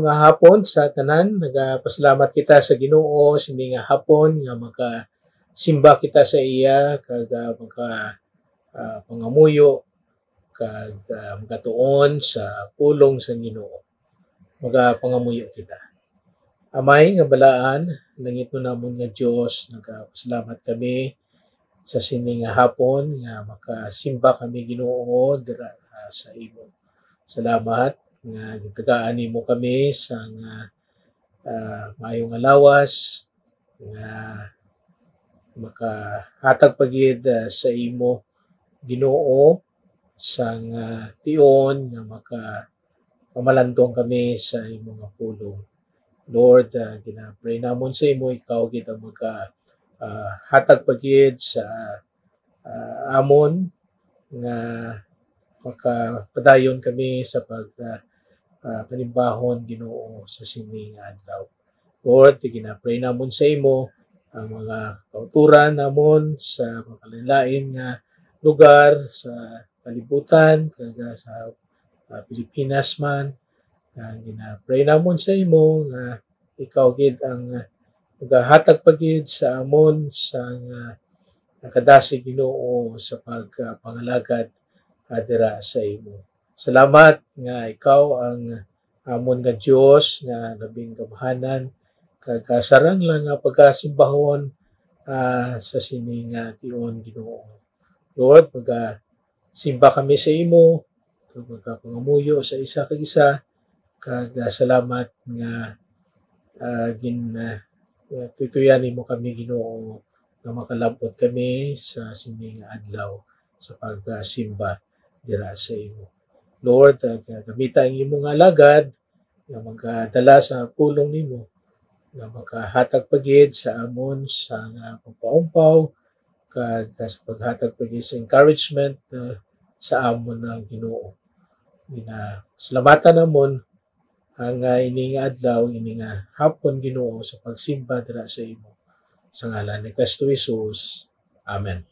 Nga hapon sa tanan, nagapasalamat kita sa Ginoo sini nga hapon nga maka simba kita sa iya kag uh, maka uh, pangamuyo kag uh, magatuon sa pulong sa Ginoo. Maga pangamuyo kita. Amay nga balaan, langit mo namon nga Dios, nagapasalamat kami sa sini nga hapon nga makasimba kami Ginoo dira uh, sa imo. Salamat nga gitagaan nimo kami sa nga uh, maayong lawas nga makahatag pagid uh, sa imo Ginoo sa nga tion nga maka pamalantong kami sa imo nga pulong. Lord, uh, ginapray namon sa imo ikaw kita maka uh, hatag pagid sa uh, amon nga makapadayon kami sa pag uh, uh, panimbahon Ginoo sa sining adlaw. Lord, ginapray namon sa imo ang mga kauturan namon sa makalilain nga lugar sa kalibutan kaga sa uh, Pilipinas man nga ginapray namon sa imo nga ikaw gid ang uh, pagid sa amon sa nga nakadasi Ginoo sa pagpangalagad uh, dira sa imo. Salamat nga ikaw ang amon nga Dios nga labing gamhanan kag kasarang lang nga pagkasimbahon uh, sa sini nga tion Ginoo. Lord, pagka kami sa imo, kag magkapangamuyo sa isa kag isa, kag uh, salamat nga uh, gin uh, tutuyan mo kami Ginoo nga makalabot kami sa sining adlaw sa pagsimba dira sa imo. Lord, uh, gamita ang imong alagad nga magdala sa pulong nimo nga makahatag pagid sa amon sa nga pagpaumpaw kag sa paghatag pagid sa encouragement uh, sa amon ng Ginoo. Gina salamatan namon ang uh, ini nga adlaw ini nga hapon Ginoo sa pagsimba dira sa imo. Sa ngalan ni Kristo Jesus. Amen.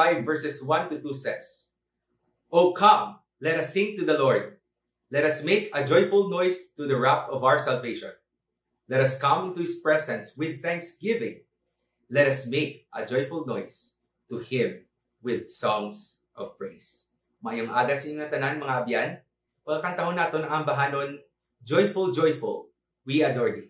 5 verses 1 to 2 says, O come, let us sing to the Lord. Let us make a joyful noise to the rock of our salvation. Let us come into his presence with thanksgiving. Let us make a joyful noise to him with songs of praise. Mayong ada sa inyong tanan, mga abyan. Pagkantahon nato ang ambahanon, Joyful, Joyful, We Adore Thee.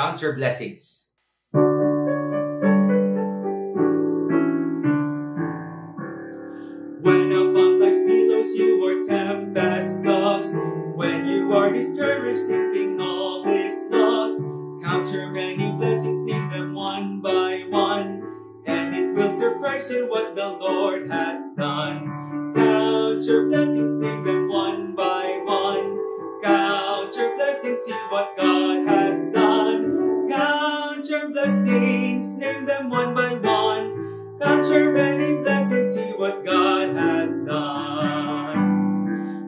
Count Your Blessings. When upon life's billows you are tempest tossed, when you are discouraged, thinking all is lost, count your many blessings, name them one by one, and it will surprise you what the Lord hath done. Count your blessings, name them one by one. Count your blessings, see what God hath done. Count your blessings, name them one by one. Count your many blessings, see what God hath done.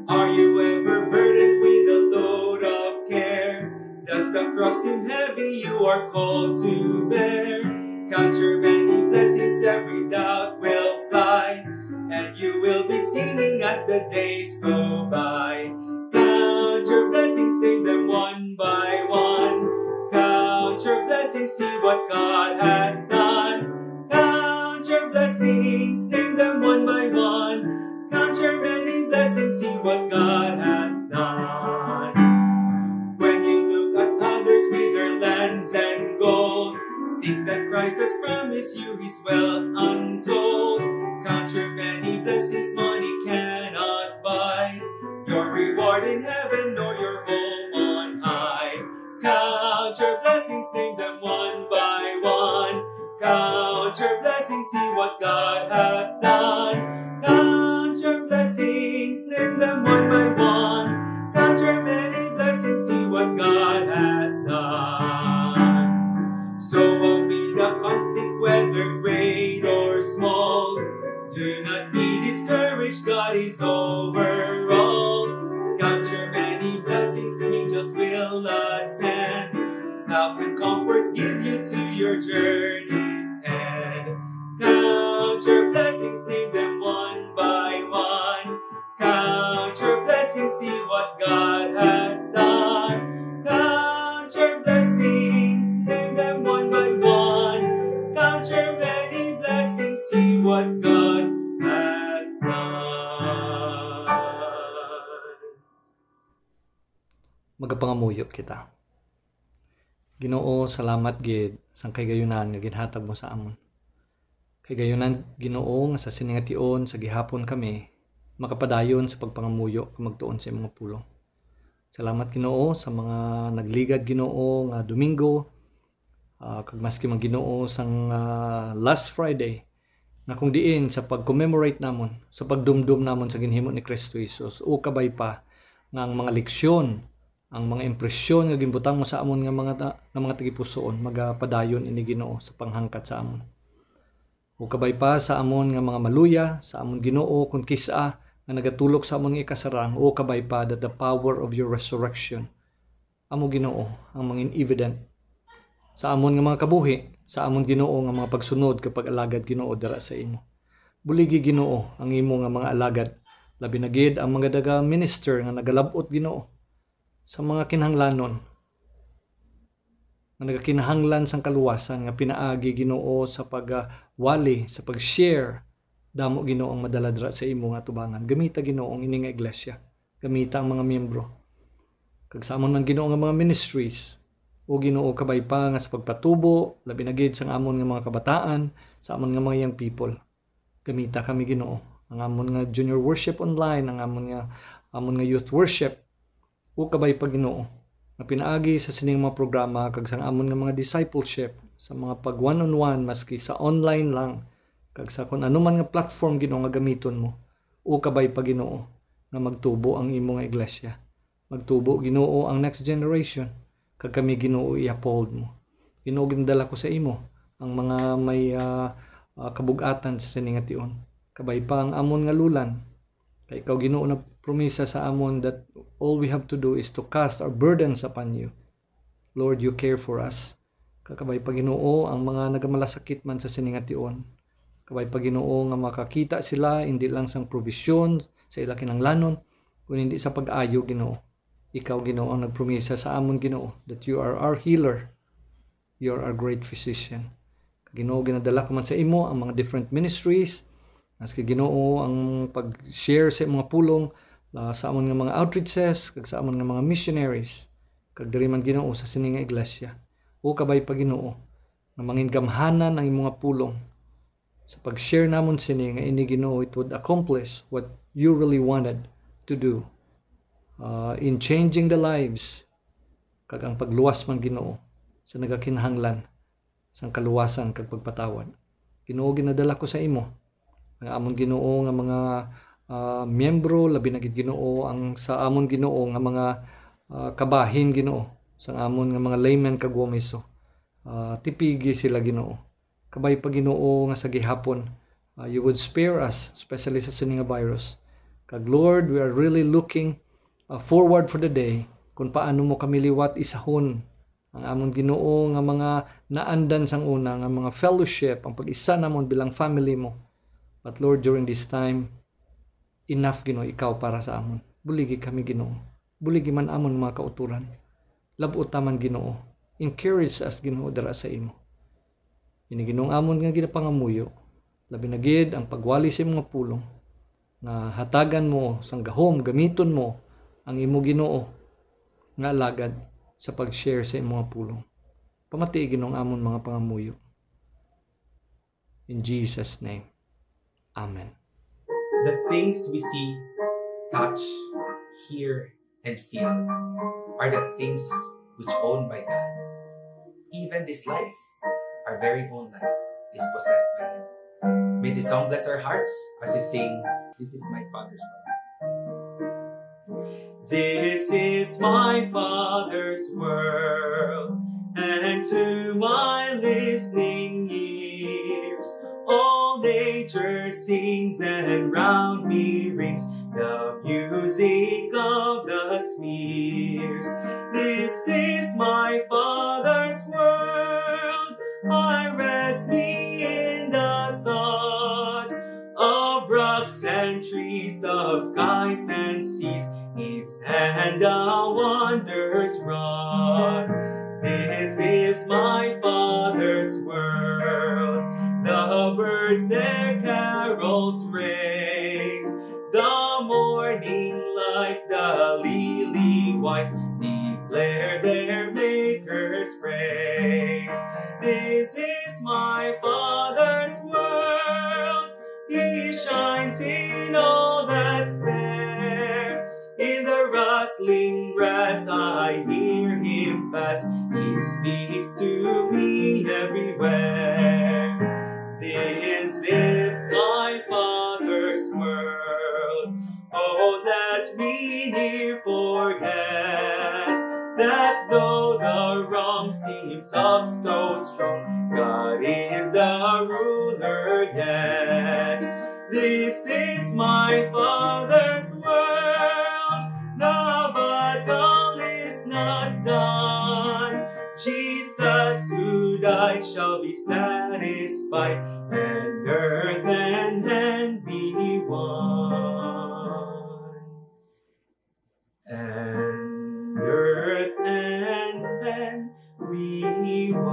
Are you ever burdened with a load of care? Does the cross seem heavy you are called to bear? Count your many blessings, every doubt will fly, and you will be singing as the days go by. Count your blessings, name them name them one by one. Count your many blessings, see what God hath done. When you look at others with their lands and gold, think that Christ has promised you his wealth untold. Count your many blessings, money cannot buy. Your reward in heaven God hath done. Count your blessings, name them one by one. Count your many blessings, see what God hath done. So amid the conflict, whether great or small, do not be discouraged, God is over all. Count your many blessings, angels will attend. Help and comfort give you to your journey's end. Count your blessings, name them one by one. Count your blessings, see what God hath done. Count your blessings, name them one by one. Count your many blessings, see what God hath done. magapangamuyo kita. Ginoo, salamat gid sang kay gayunan nga ginhatag mo sa amon. Kay gayunan Ginoo nga sa siningation sa gihapon kami makapadayon sa pagpangamuyo nga magtuon sa imong pulong. Salamat Ginoo sa mga nagligad Ginoo nga Domingo ah, kag maski man Ginoo sang ah, last Friday na kung diin sa pag-commemorate namon sa pagdumdum namon sa ginhimo ni Kristo Jesus o kabay pa nga ang mga leksyon ang mga impresyon nga ginbutang mo sa amon nga mga nga mga tagipusoon magapadayon ini Ginoo sa panghangkat sa amon. O kabay pa sa amon nga mga maluya, sa amon Ginoo kung kisa nga nagatulok sa amon ikasarang o kabay pa that the power of your resurrection. Amo Ginoo ang mga evident sa amon nga mga kabuhi, sa amon Ginoo nga mga pagsunod kapag alagad Ginoo dara sa imo. Buligi Ginoo ang imo nga mga alagad. Labi na ang mga daga minister nga nagalabot Ginoo sa mga kinahanglanon nga nagakinahanglan sang kaluwasan nga pinaagi Ginoo sa pagwali sa pag-share. Damo Ginoo ang madala dira sa imo nga tubangan. Gamita Ginoo ang ini nga iglesia. Gamita ang mga miyembro. Kag sa amon man Ginoo nga mga ministries o Ginoo kabay pa nga sa pagpatubo labi na gid sang amon nga mga kabataan sa amon nga mga young people. Gamita kami Ginoo ang amon nga junior worship online ang amon nga amon nga youth worship o kabay pa Ginoo nga pinaagi sa sining mga programa kag sa amon nga mga discipleship sa mga pag one on one maski sa online lang kag sa kun ano man nga platform Ginoo nga gamiton mo o kabay pa Ginoo nga magtubo ang imo nga iglesia. Magtubo Ginoo ang next generation kag kami Ginoo i-uphold mo. Ginoo gindala ko sa imo ang mga may ah, ah, kabugatan sa sining nga tion kabay pa ang amon nga lulan. Kay ikaw Ginoo na promisa sa amon that all we have to do is to cast our burdens upon you. Lord, you care for us. Kakabay pa Ginoo ang mga nagamalasakit man sa siningation. Kabay pa Ginoo nga makakita sila hindi lang sang provision sa ila kinanglanon kun hindi sa pag-ayo Ginoo. ikaw Ginoo ang nagpromisa sa amon Ginoo that you are our healer you are our great physician Ginoo ginadala ko man sa imo ang mga different ministries as Ginoo ang pag-share sa mga pulong uh, sa amon nga mga outreaches kag sa amon nga mga missionaries kag diri man Ginoo sa sininga iglesia o kabay pa Ginoo nga mangin gamhanan ang imong pulong sa pag-share namon sini nga ini Ginoo it would accomplish what you really wanted to do uh, in changing the lives kag ang pagluwas man Ginoo sa nagakinahanglan sang kaluwasan kag pagpatawad. Ginoo ginadala ko sa imo ang amon Ginoo nga mga uh, miyembro labi na gid Ginoo ang sa amon Ginoo nga mga uh, kabahin Ginoo sa amon nga mga layman kag womiso. Uh, tipigi sila Ginoo. Kabay pa Ginoo nga sa gihapon uh, you would spare us especially sa sininga virus. Kag Lord, we are really looking uh, forward for the day kung paano mo kami liwat isahon ang amon Ginoo nga mga naandan sang una nga mga fellowship ang pag-isa namon bilang family mo but Lord during this time enough Ginoo ikaw para sa amon buligi kami Ginoo buligi man amon mga kauturan labot man Ginoo encourage us Ginoo dara sa imo ini Ginoong amon nga ginapangamuyo labi na gid ang pagwali sa mga pulong nga hatagan mo sang gahom gamiton mo ang imo Ginoo nga alagad sa pag-share sa imong pulong. Pamatiigin ng amon mga pangamuyo. In Jesus' name. Amen. The things we see, touch, hear, and feel are the things which owned by God. Even this life, our very own life, is possessed by Him. May this song bless our hearts as we sing, This is my Father's world. This is my Father's world, and to my listening ears, all nature sings and round me rings the music of the spheres. This is my Father's world, I rest me in the thought of rocks and trees, of skies and seas his hand a wonders wrought. This is my Father's world. Birds their carols raise. The morning light, the lily white, declare their Maker's praise. This is my Father's world. He shines in all that's fair. In the rustling grass I hear him pass. He speaks to me everywhere. This is my Father's world. Oh, let me near forget that though the wrong seems of so strong, God is the ruler yet. This is my Father's who shall be satisfied, and earth and heaven be one. And earth and heaven be one.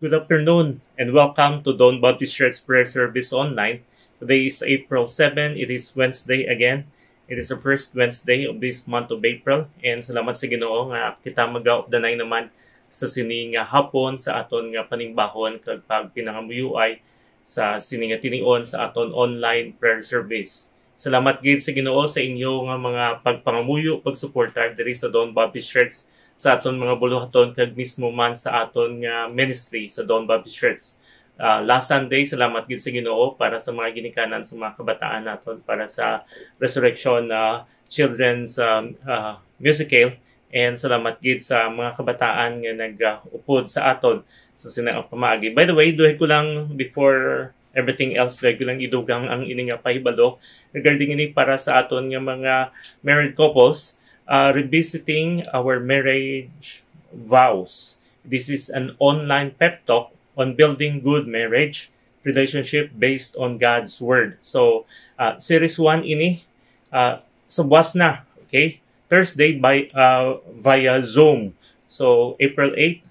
Good afternoon and welcome to Doane Baptist Church Prayer Service Online. Today is April 7. It is Wednesday again. It is the first Wednesday of this month of April and salamat sa Ginoo nga kita mag-updanay naman sa sini nga hapon sa aton nga panimbahon kag pag pinangamuyuay sa sini nga tinion sa aton online prayer service. Salamat gid sa Ginoo sa inyo nga mga pagpangamuyo, pagsuportar diri sa Don Baptist Church sa aton mga buluhaton kag mismo man sa aton nga ministry sa Don Baptist Church. Uh, last Sunday, salamat gid sa Ginoo para sa mga ginikanan sa mga kabataan naton para sa Resurrection uh, Children's um, uh, Musical and salamat gid sa mga kabataan nga nag-upod sa aton sa sinang pamaagi. By the way, duhay ko lang before everything else like lang idugang ang ini nga pahibalo regarding ini para sa aton nga mga married couples uh, revisiting our marriage vows. This is an online pep talk on building good marriage relationship based on God's word. So uh, series 1 ini uh, subwas na, okay? Thursday by uh, via Zoom. So April 8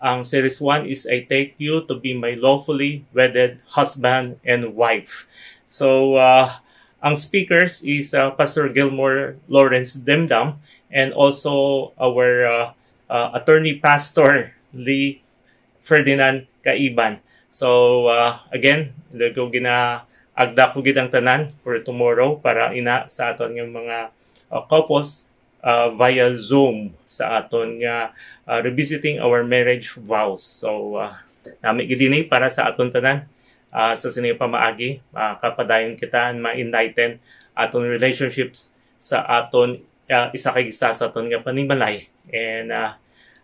ang series 1 is I take you to be my lawfully wedded husband and wife. So uh, ang speakers is uh, Pastor Gilmore Lawrence Demdam and also our uh, uh, attorney pastor Lee Ferdinand Kaiban. So uh, again, ko gina agda ko gid tanan for tomorrow para ina sa aton nga mga uh, couples uh, via Zoom sa aton nga uh, revisiting our marriage vows. So uh, nami gid para sa aton tanan uh, sa sini pamaagi uh, kapadayon kita ma-enlighten aton relationships sa aton uh, isa kay isa sa aton nga panimalay. And uh,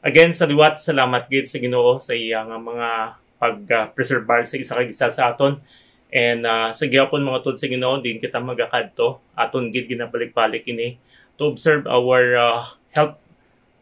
again sa liwat salamat gid sa Ginoo sa iyang mga pag-preserve uh, sa isa kay isa sa aton. And uh, sa gyapon mga tod sa Ginoo din kita magakadto. Aton gid ginabalik-balik ini to observe our uh, health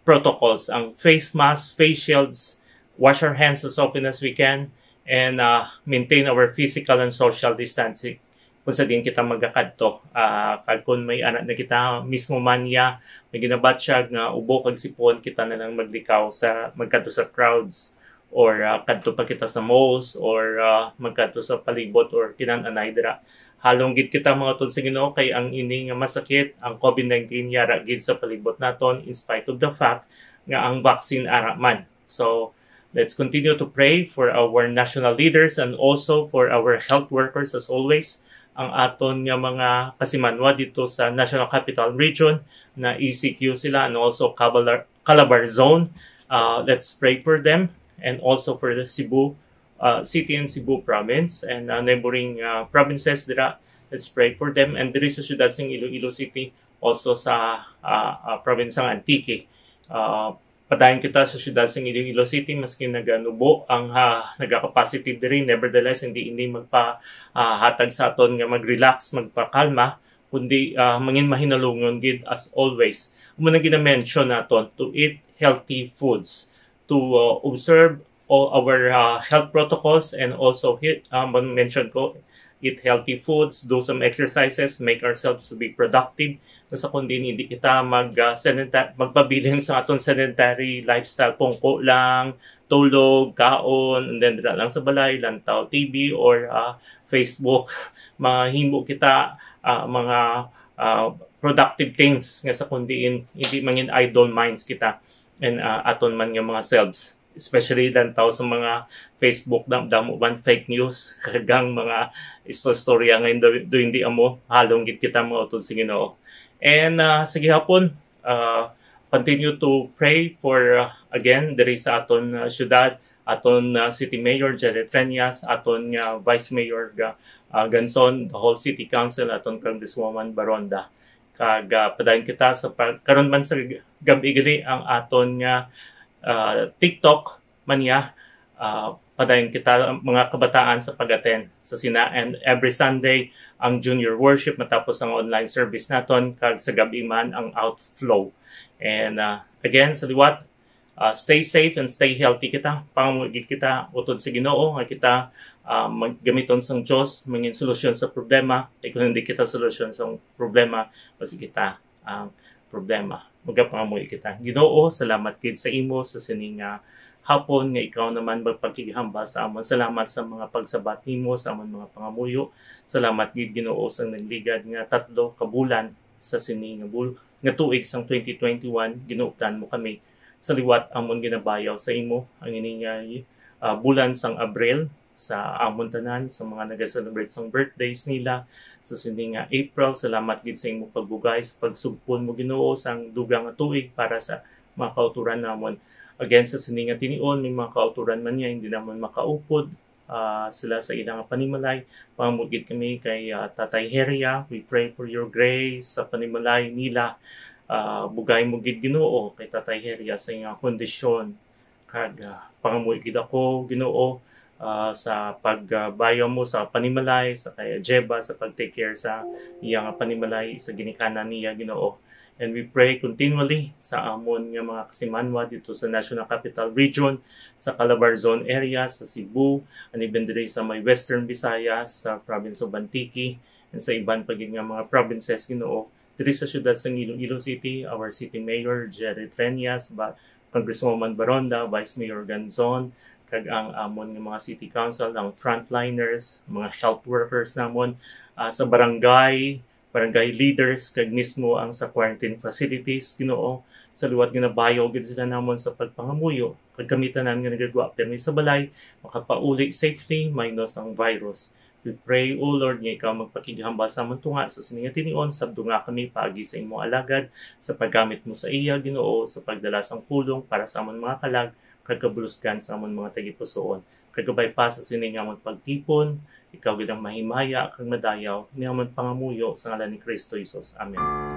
protocols. Ang face mask, face shields, wash our hands as often as we can and uh, maintain our physical and social distancing kung sa din kita magakadto uh, kag kun may anak na kita mismo man ya may ginabatsyag nga ubo kag sipon kita na lang maglikaw sa magkadto sa crowds or uh, kadto pa kita sa malls or uh, magkadto sa palibot or kinananay dira. Halong gid kita mga tol sa Ginoo kay ang ini nga masakit ang COVID-19 yara gid sa palibot naton in spite of the fact nga ang vaccine ara man. So let's continue to pray for our national leaders and also for our health workers as always ang aton nga mga kasimanwa dito sa National Capital Region na ECQ sila and also Calabar, Calabar Zone. Uh, let's pray for them and also for the Cebu uh, city and Cebu province and uh, neighboring uh, provinces dira. Let's pray for them and diri sa syudad sing Iloilo City also sa uh, uh, province ng Antique. Uh, padayon kita sa syudad sing Iloilo City maski naganubo ang uh, nagaka-positive diri nevertheless hindi hindi magpa uh, hatag sa aton nga mag-relax magpakalma kundi uh, mangin mahinalungon gid as always. Muna gina-mention naton to eat healthy foods to uh, observe all our uh, health protocols and also um, mention ko eat healthy foods, do some exercises, make ourselves to be productive. Nasa kundi hindi kita mag uh, sedenta- magpabilin sa aton sedentary lifestyle pungko lang, tulog, kaon, and then lang sa balay, lantaw TV or uh, Facebook. Mahimo kita uh, mga uh, productive things nga sa kundi hindi mangin idle minds kita and uh, aton man nga mga selves especially lang tao sa mga Facebook dam damo man fake news. Kagang mga istorya ngayon do, hindi amo halong git kita mo utod sa Ginoo. And uh, sige hapon uh, continue to pray for uh, again diri sa aton uh, syudad aton uh, city mayor Jared Trenyas aton uh, vice mayor uh, uh, Ganson the whole city council aton congresswoman Baronda. Kag uh, padayon kita sa karon man sa gabi gani ang aton nga uh, TikTok mania uh, padayon kita mga kabataan sa pag-attend sa sina. And every Sunday ang junior worship matapos ang online service naton kag sa gabi man ang outflow. And uh, again sa liwat uh, stay safe and stay healthy kita. Pangumugit kita utod sa Ginoo nga kita uh, maggamiton sang Dios mangin solusyon sa problema. Kay kung hindi kita solusyon sa problema basi kita ang uh, problema. Magapangamoy kita. Ginoo salamat kid sa imo sa sining uh, hapon nga ikaw naman magpakigihamba sa amon. Salamat sa mga pagsabat nimo sa amon mga pangamuyo. Salamat gid Ginoo sa nagligad nga tatlo ka bulan sa sining nga bul nga tuig sang 2021 ginuuptan mo kami sa liwat amon ginabayaw sa imo. Ang ini nga uh, bulan sang Abril sa amon tanan sa mga nag-celebrate sang birthdays nila. Sa sini nga April salamat gid sa imo pagbugay sa pagsugpon mo Ginoo sang dugang tuig para sa mga kauturan namon. Again sa sini nga tinion may mga kauturan man niya hindi naman makaupod uh, sila sa ilang panimalay. Pamugit kami kay uh, Tatay Heria. We pray for your grace sa panimalay nila. Uh, bugay mo gid Ginoo kay Tatay Heria sa iyang kondisyon. Kag uh, pangamuy gid ako Ginoo ah, sa pagbayo mo sa panimalay, sa kay Jeba, sa pag-take care sa iyang panimalay, sa ginikanan niya, Ginoo. And we pray continually sa amon nga mga kasimanwa dito sa National Capital Region, sa Calabar Zone area, sa Cebu, and even diri sa may Western Visayas, sa province of Antique, and sa iban pagig nga mga provinces Ginoo. Diri sa syudad sa Iloilo City, our City Mayor Jerry Trenias, Congresswoman Baronda, Vice Mayor Ganzon, kag ang amon nga mga city council, ang frontliners, mga health workers namon ah, sa barangay, barangay leaders kag mismo ang sa quarantine facilities Ginoo. Sa luwat nga nabayo gid sila namon sa pagpangamuyo kag kamitan nga nagagwa permi sa balay makapauli safely minus ang virus. We pray, O Lord, nga ikaw magpakigihambal sa amon tunga sa sininga tinion, sabdo nga kami paagi sa imong alagad, sa paggamit mo sa iya, Ginoo, sa pagdala sang pulong para sa amon mga kalag, kag kabulusgan sa amon mga tagipusoon. Kagabay pa sa sininga amon pagtipon, ikaw gid ang mahimaya kag madayaw, ni amon pangamuyo sa ngalan ni Kristo Jesus. Amen.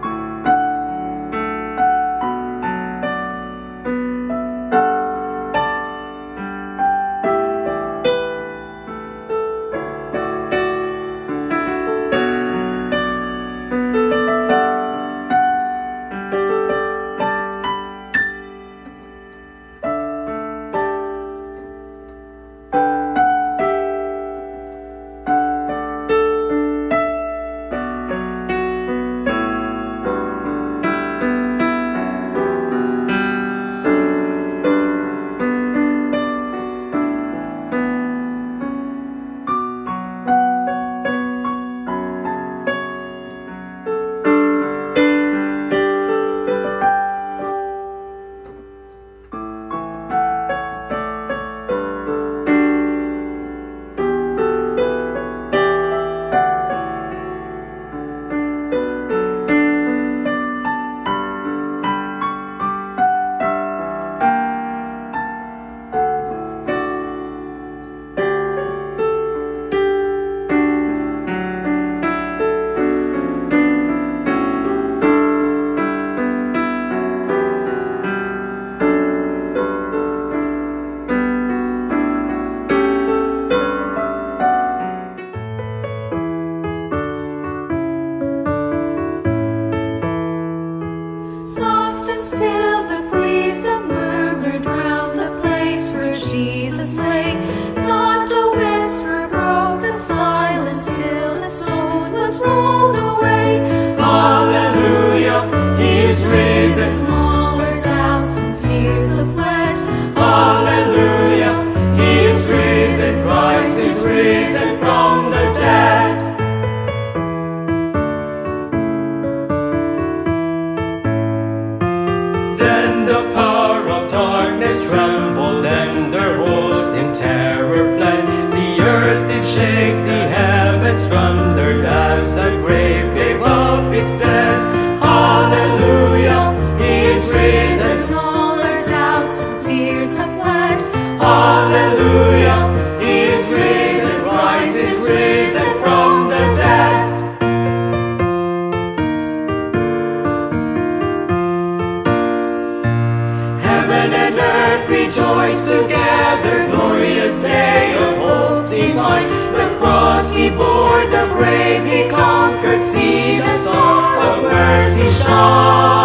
心伤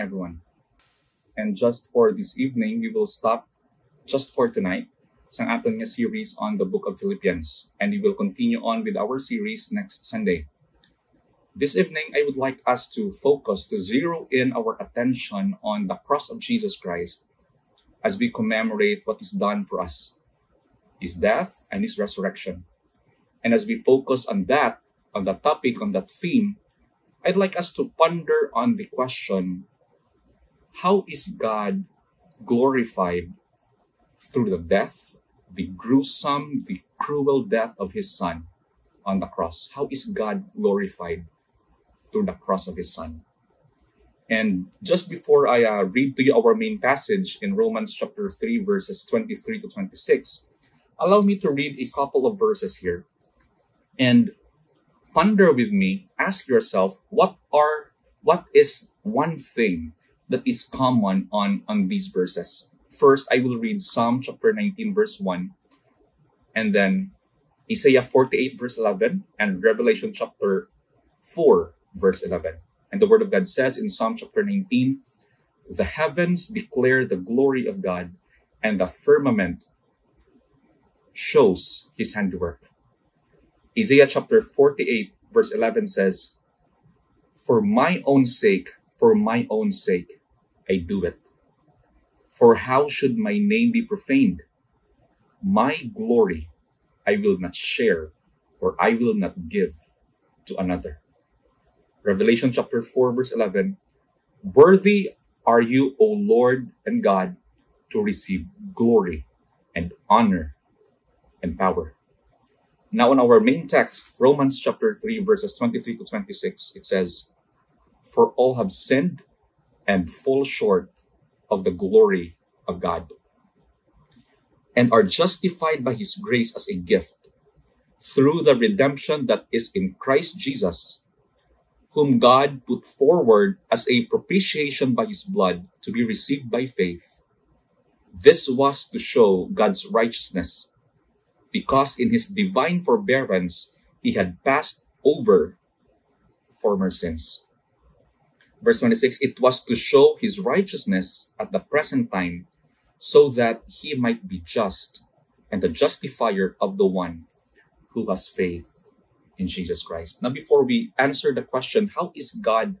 everyone. And just for this evening, we will stop just for tonight sa aton nga series on the book of Philippians. And we will continue on with our series next Sunday. This evening, I would like us to focus, to zero in our attention on the cross of Jesus Christ as we commemorate what is done for us, his death and his resurrection. And as we focus on that, on that topic, on that theme, I'd like us to ponder on the question how is God glorified through the death, the gruesome, the cruel death of his son on the cross? How is God glorified through the cross of his son? And just before I uh, read to you our main passage in Romans chapter 3, verses 23 to 26, allow me to read a couple of verses here. And ponder with me, ask yourself, what are what is one thing that is common on, on these verses? First, I will read Psalm chapter 19, verse 1, and then Isaiah 48, verse 11, and Revelation chapter 4, verse 11. And the word of God says in Psalm chapter 19, the heavens declare the glory of God, and the firmament shows his handiwork. Isaiah chapter 48, verse 11 says, For my own sake, for my own sake, I do it. For how should my name be profaned? My glory I will not share, or I will not give to another. Revelation chapter 4, verse 11 Worthy are you, O Lord and God, to receive glory and honor and power. Now, in our main text, Romans chapter 3, verses 23 to 26, it says, For all have sinned and fall short of the glory of God, and are justified by his grace as a gift through the redemption that is in Christ Jesus, whom God put forward as a propitiation by his blood to be received by faith. This was to show God's righteousness because in his divine forbearance he had passed over former sins. Verse 26 It was to show his righteousness at the present time, so that he might be just and the justifier of the one who has faith in Jesus Christ. Now, before we answer the question, how is God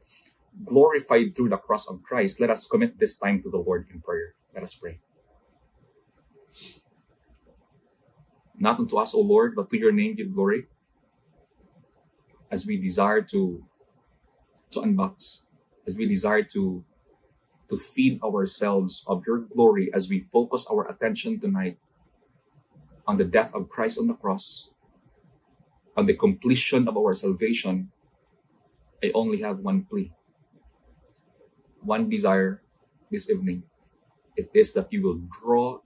glorified through the cross of Christ? Let us commit this time to the Lord in prayer. Let us pray. Not unto us, O Lord, but to your name give glory. As we desire to to unbox, as we desire to to feed ourselves of your glory as we focus our attention tonight on the death of Christ on the cross, on the completion of our salvation, I only have one plea, one desire this evening. It is that you will draw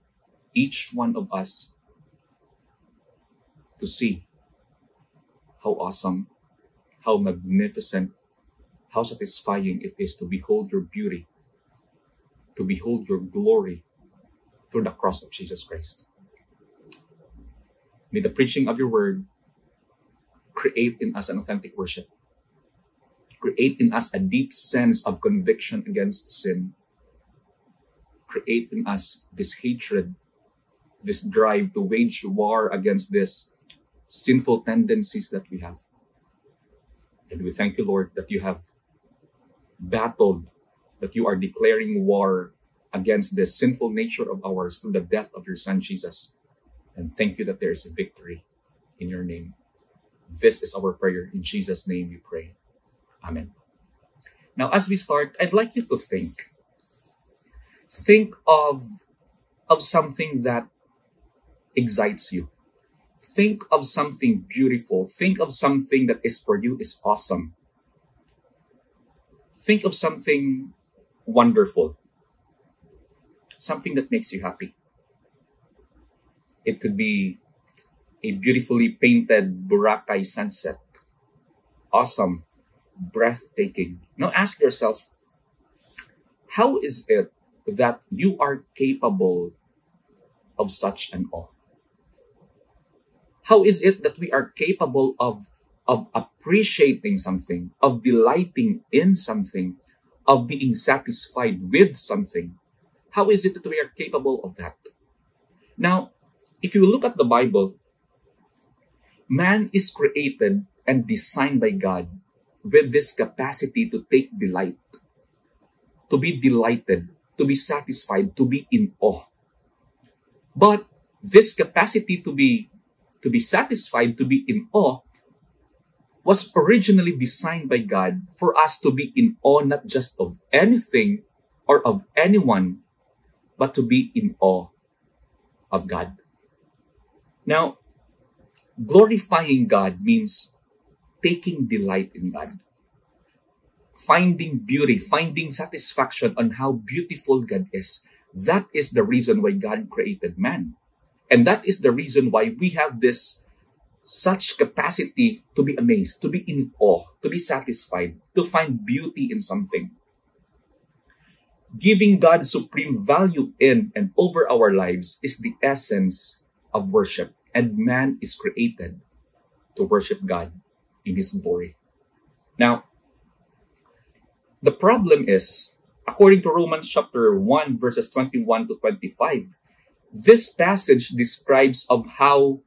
each one of us to see how awesome, how magnificent, how satisfying it is to behold your beauty, to behold your glory through the cross of Jesus Christ. May the preaching of your word create in us an authentic worship, create in us a deep sense of conviction against sin, create in us this hatred, this drive to wage war against this sinful tendencies that we have. And we thank you, Lord, that you have battled, that you are declaring war against this sinful nature of ours through the death of your Son, Jesus. And thank you that there is a victory in your name. This is our prayer. In Jesus' name we pray. Amen. Now, as we start, I'd like you to think. Think of, of something that excites you think of something beautiful. Think of something that is for you is awesome. Think of something wonderful. Something that makes you happy. It could be a beautifully painted Boracay sunset. Awesome. Breathtaking. Now ask yourself, how is it that you are capable of such an awe? How is it that we are capable of, of appreciating something, of delighting in something, of being satisfied with something? How is it that we are capable of that? Now, if you look at the Bible, man is created and designed by God with this capacity to take delight, to be delighted, to be satisfied, to be in awe. But this capacity to be to be satisfied, to be in awe, was originally designed by God for us to be in awe not just of anything, or of anyone, but to be in awe of God. Now, glorifying God means taking delight in God, finding beauty, finding satisfaction on how beautiful God is. That is the reason why God created man. And that is the reason why we have this such capacity to be amazed, to be in awe, to be satisfied, to find beauty in something. Giving God supreme value in and over our lives is the essence of worship, and man is created to worship God in His glory. Now, the problem is, according to Romans chapter 1, verses 21 to 25, this passage describes of how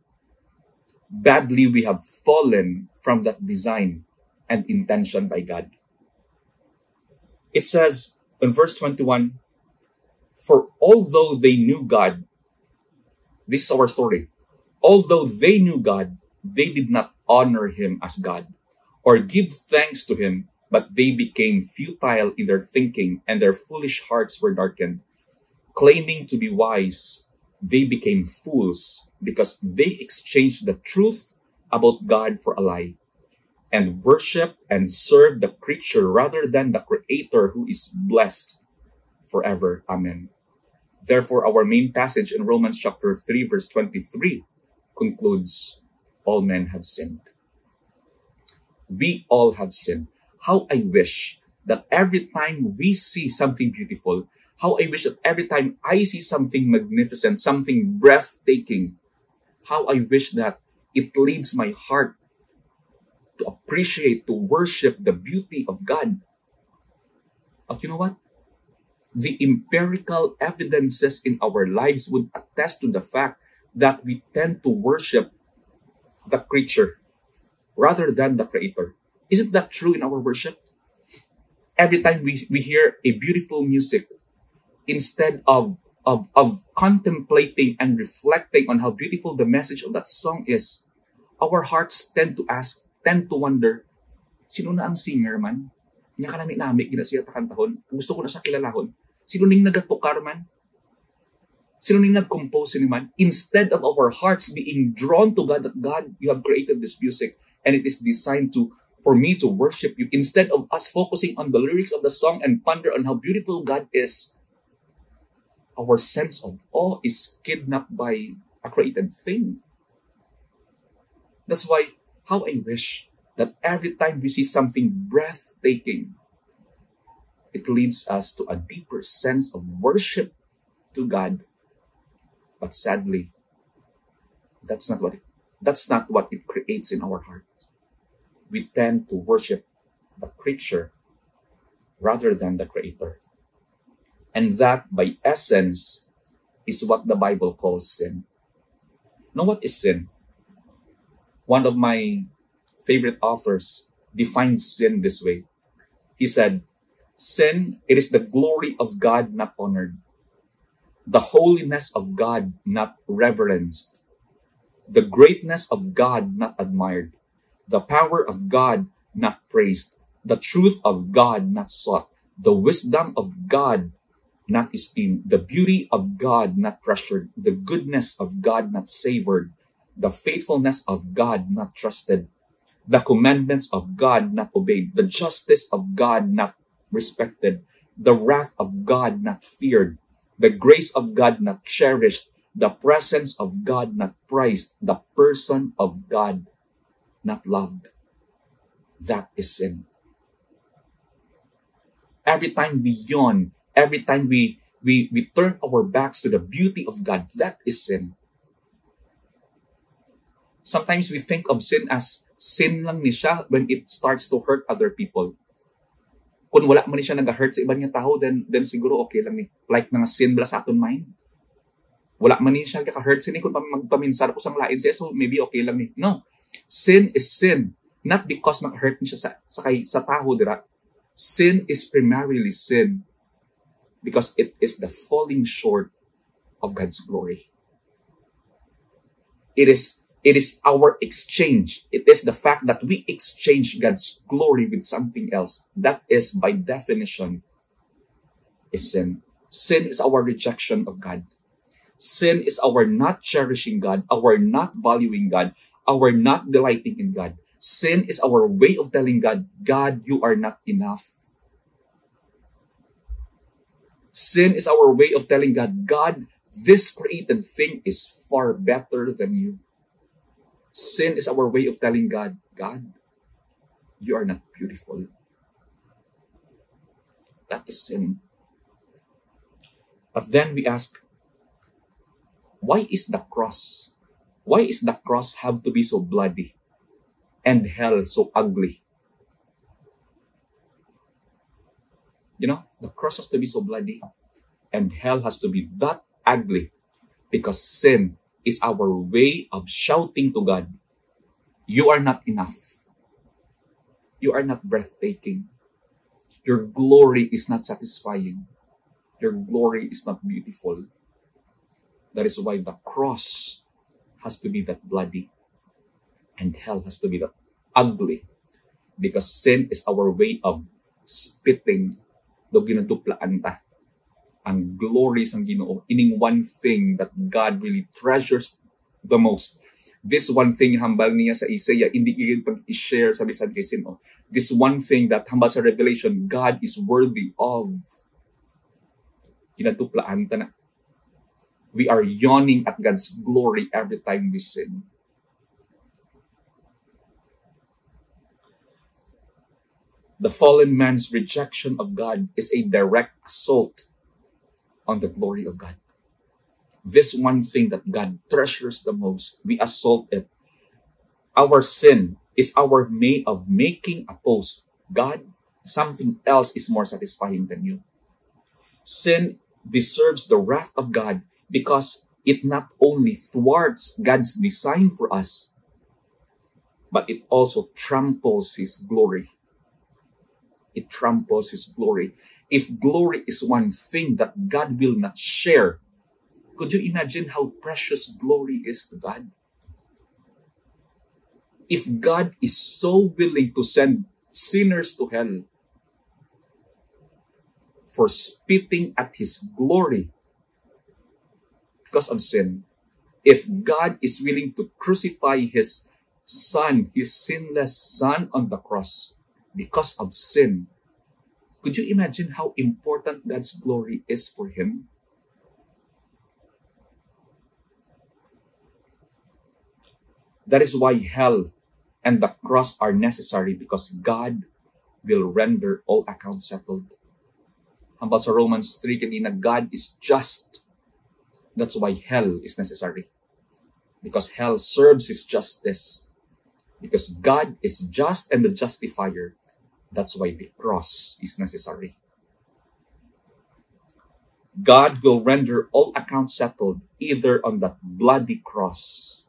badly we have fallen from that design and intention by God. It says in verse 21 For although they knew God, this is our story. Although they knew God, they did not honor him as God or give thanks to him, but they became futile in their thinking and their foolish hearts were darkened. Claiming to be wise, they became fools because they exchanged the truth about God for a lie and worship and serve the creature rather than the creator who is blessed forever. Amen. Therefore, our main passage in Romans chapter 3, verse 23 concludes All men have sinned. We all have sinned. How I wish that every time we see something beautiful, how I wish that every time I see something magnificent, something breathtaking, how I wish that it leads my heart to appreciate, to worship the beauty of God. But you know what? The empirical evidences in our lives would attest to the fact that we tend to worship the creature rather than the creator. Isn't that true in our worship? Every time we, we hear a beautiful music, instead of, of, of contemplating and reflecting on how beautiful the message of that song is, our hearts tend to ask, tend to wonder, sino na ang singer man? Nya ka nami-nami, gina siya takantahon. Gusto ko na siya kilalahon. Sino ning nagatukar man? Sino ning nag-compose ni man? Instead of our hearts being drawn to God, that God, you have created this music and it is designed to for me to worship you. Instead of us focusing on the lyrics of the song and ponder on how beautiful God is, our sense of awe is kidnapped by a created thing. That's why, how I wish that every time we see something breathtaking, it leads us to a deeper sense of worship to God. But sadly, that's not what it, that's not what it creates in our heart. We tend to worship the creature rather than the creator. And that by essence is what the Bible calls sin. Now what is sin? One of my favorite authors defines sin this way. He said, Sin, it is the glory of God not honored, the holiness of God not reverenced, the greatness of God not admired, the power of God not praised, the truth of God not sought, the wisdom of God not esteemed, the beauty of God not treasured, the goodness of God not savored, the faithfulness of God not trusted, the commandments of God not obeyed, the justice of God not respected, the wrath of God not feared, the grace of God not cherished, the presence of God not prized, the person of God not loved. That is sin. Every time we yawn, every time we, we, we turn our backs to the beauty of God, that is sin. Sometimes we think of sin as sin lang ni siya when it starts to hurt other people. Kung wala man ni siya nag-hurt sa ibang tao, then, then siguro okay lang ni. Like mga sin bala sa aton mind. Wala man ni siya kaka-hurt sin kung magpaminsar ko sang lain siya, so maybe okay lang ni. No. Sin is sin. Not because mag-hurt ni siya sa, sa, kay, sa tao, dira. Sin is primarily sin because it is the falling short of God's glory. It is it is our exchange. It is the fact that we exchange God's glory with something else. That is by definition is sin. Sin is our rejection of God. Sin is our not cherishing God, our not valuing God, our not delighting in God. Sin is our way of telling God, God, you are not enough. Sin is our way of telling God, God, this created thing is far better than you. Sin is our way of telling God, God, you are not beautiful. That is sin. But then we ask, why is the cross? Why is the cross have to be so bloody and hell so ugly? You know, the cross has to be so bloody and hell has to be that ugly because sin is our way of shouting to God, You are not enough. You are not breathtaking. Your glory is not satisfying. Your glory is not beautiful. That is why the cross has to be that bloody and hell has to be that ugly because sin is our way of spitting do ginaduplaan ta ang glory sang Ginoo. Ining one thing that God really treasures the most. This one thing hambal niya sa Isaiah hindi igig pag i-share sa bisan kay sino. This one thing that hambal sa revelation God is worthy of. Ginatuplaan ta na. We are yawning at God's glory every time we sin the fallen man's rejection of God is a direct assault on the glory of God. This one thing that God treasures the most, we assault it. Our sin is our way of making a post. God, something else is more satisfying than you. Sin deserves the wrath of God because it not only thwarts God's design for us, but it also tramples His glory. It tramples His glory. If glory is one thing that God will not share, could you imagine how precious glory is to God? If God is so willing to send sinners to hell for spitting at His glory because of sin, if God is willing to crucify His Son, His sinless Son on the cross because of sin, could you imagine how important God's glory is for him? That is why hell and the cross are necessary because God will render all accounts settled. Hambal sa Romans 3 kanina, God is just. That's why hell is necessary. Because hell serves his justice. Because God is just and the justifier. That's why the cross is necessary. God will render all accounts settled either on that bloody cross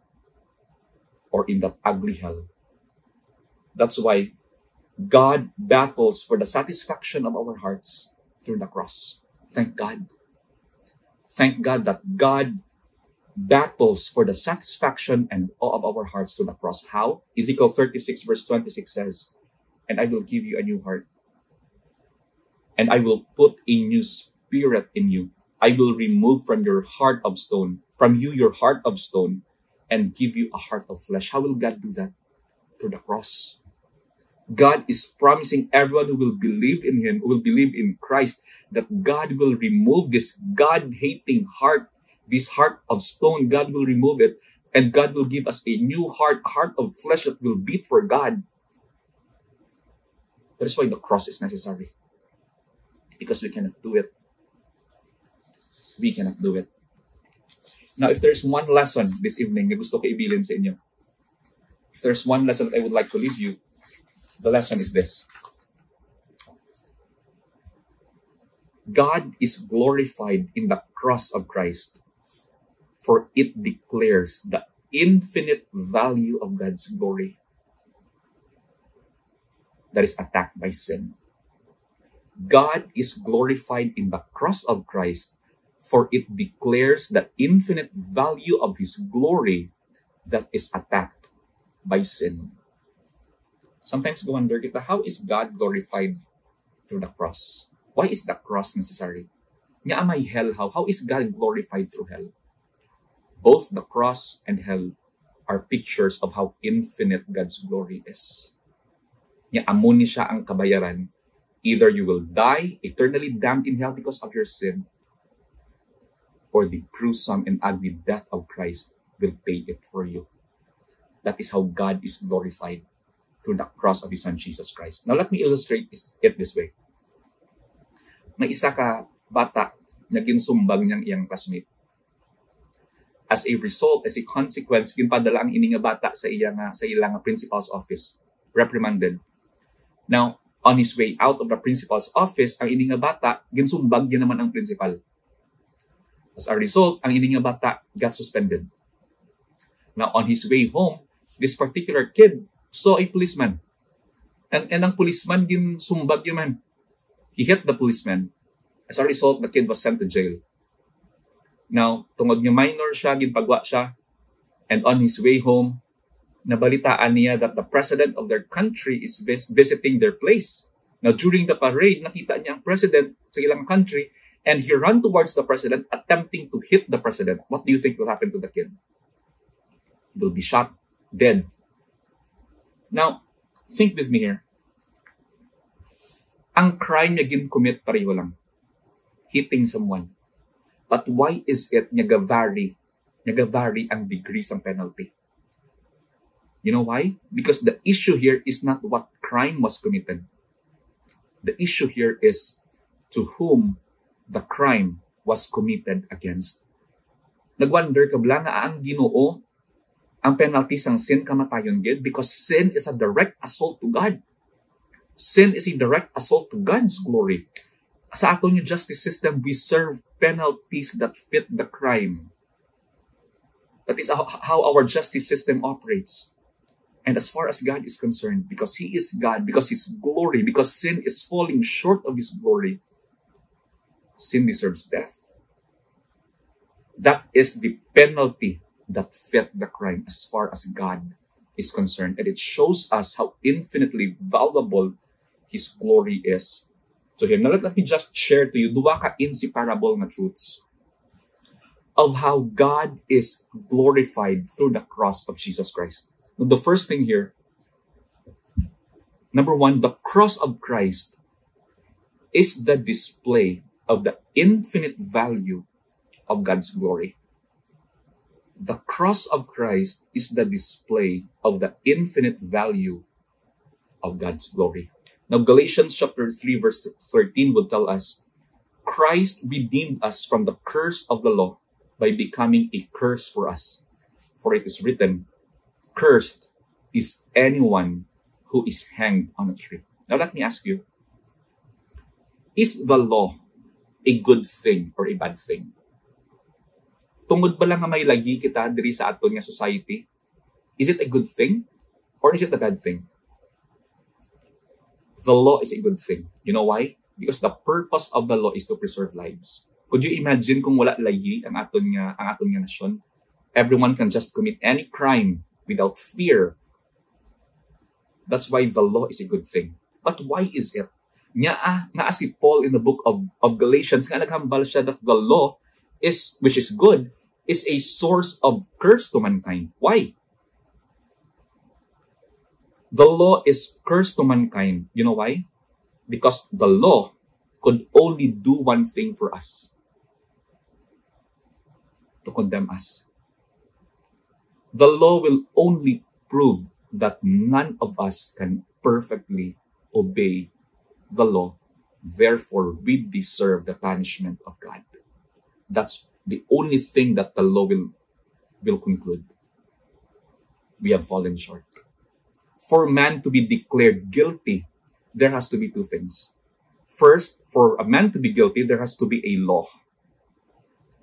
or in that ugly hell. That's why God battles for the satisfaction of our hearts through the cross. Thank God. Thank God that God battles for the satisfaction and awe of our hearts through the cross. How? Ezekiel 36, verse 26 says, And I will give you a new heart. And I will put a new spirit in you. I will remove from your heart of stone, from you your heart of stone, and give you a heart of flesh. How will God do that? Through the cross. God is promising everyone who will believe in Him, who will believe in Christ, that God will remove this God hating heart, this heart of stone. God will remove it, and God will give us a new heart, a heart of flesh that will beat for God. That is why the cross is necessary. Because we cannot do it. We cannot do it. Now, if there's one lesson this evening gusto ko ibilin sa inyo, if there's one lesson that I would like to leave you, the lesson is this. God is glorified in the cross of Christ, for it declares the infinite value of God's glory that is attacked by sin. God is glorified in the cross of Christ, for it declares the infinite value of His glory that is attacked by sin. Sometimes go wonder kita, how is God glorified through the cross? Why is the cross necessary? Nga may hell how? How is God glorified through hell? Both the cross and hell are pictures of how infinite God's glory is. Nga amo ni siya ang kabayaran. Either you will die eternally damned in hell because of your sin, or the gruesome and ugly death of Christ will pay it for you. That is how God is glorified through the cross of His Son Jesus Christ. Now let me illustrate it this way. May isa ka bata na ginsumbag niyang iyang classmate. As a result, as a consequence, ginpadala ang ini nga bata sa iya nga sa ilang principal's office, reprimanded. Now, on his way out of the principal's office, ang ini nga bata ginsumbag niya naman ang principal. As a result, ang ini nga bata got suspended. Now, on his way home, this particular kid saw a policeman. And, and ang policeman gin sumbag niya man. He hit the policeman. As a result, the kid was sent to jail. Now, tungod nga minor siya, ginpagwa siya, and on his way home, nabalitaan niya that the president of their country is vis- visiting their place. Now, during the parade, nakita niya ang president sa ilang country, and he ran towards the president, attempting to hit the president. What do you think will happen to the kid? He will be shot dead. Now, think with me here. Ang crime niya gin-commit pareho lang. Hitting someone. But why is it niya vary, niya vary ang degrees ng penalty? You know why? Because the issue here is not what crime was committed. The issue here is to whom the crime was committed against. Nagwonder ka bala nga ang ginoo ang penalty sang sin kamatayon gid because sin is a direct assault to God. Sin is a direct assault to God's glory. Sa aton yung justice system, we serve penalties that fit the crime. That is how how our justice system operates. And as far as God is concerned, because He is God, because His glory, because sin is falling short of His glory, sin deserves death. That is the penalty that fit the crime as far as God is concerned. And it shows us how infinitely valuable His glory is to Him. Now let, me just share to you duwa ka inseparable na truths of how God is glorified through the cross of Jesus Christ. The first thing here, number one, the cross of Christ is the display of the infinite value of God's glory. The cross of Christ is the display of the infinite value of God's glory. Now, Galatians chapter 3, verse 13 will tell us Christ redeemed us from the curse of the law by becoming a curse for us. For it is written, Cursed is anyone who is hanged on a tree. Now, let me ask you Is the law a good thing or a bad thing? Tungod ba lang nga may lagi kita diri sa nga society? Is it a good thing or is it a bad thing? The law is a good thing. You know why? Because the purpose of the law is to preserve lives. Could you imagine kung wala lagi ang aton nga ang aton nga nasyon? Everyone can just commit any crime without fear. That's why the law is a good thing. But why is it? Nga ah, nga si Paul in the book of, of Galatians, nga naghambal siya that the law is, which is good, is a source of curse to mankind. Why? The law is curse to mankind. You know why? Because the law could only do one thing for us. To condemn us. The law will only prove that none of us can perfectly obey the law. Therefore, we deserve the punishment of God. That's the only thing that the law will, will conclude. We have fallen short. For man to be declared guilty, there has to be two things. First, for a man to be guilty, there has to be a law.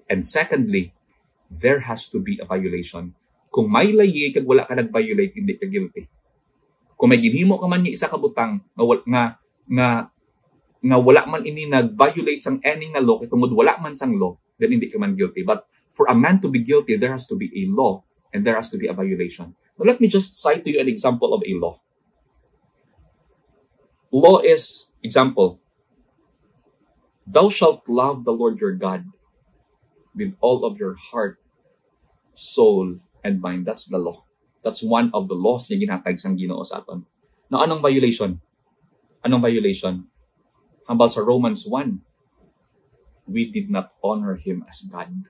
And secondly, there has to be a violation. Kung may layi kag wala ka nag-violate, hindi ka guilty. Kung may ginhimo ka man ni isa ka butang nga nga nga, nga wala man ini nag-violate sang any nga law, tungod wala man sang law, then hindi ka man guilty. But for a man to be guilty, there has to be a law and there has to be a violation. Now let me just cite to you an example of a law. Law is, example, Thou shalt love the Lord your God with all of your heart, soul, and mind. That's the law. That's one of the laws na ginatag sang Ginoo sa aton. Now, anong violation? Anong violation? Hambal sa Romans 1, we did not honor Him as God.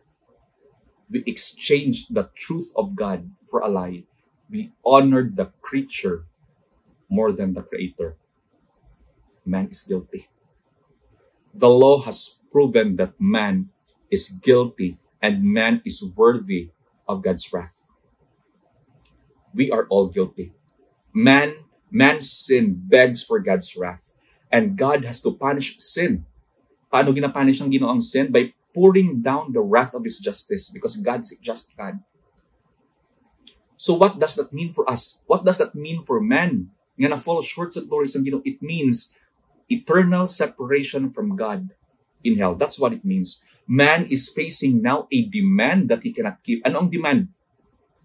We exchanged the truth of God for a lie. We honored the creature more than the Creator. Man is guilty. The law has proven that man is guilty and man is worthy of God's wrath. We are all guilty. Man, man's sin begs for God's wrath. And God has to punish sin. Paano ginapunish ng Ginoo ang sin? By pouring down the wrath of His justice because God is a just God. So what does that mean for us? What does that mean for man? Nga na fall short sa glory sa Ginoo. It means eternal separation from God in hell. That's what it means. Man is facing now a demand that he cannot keep. Ano ang demand?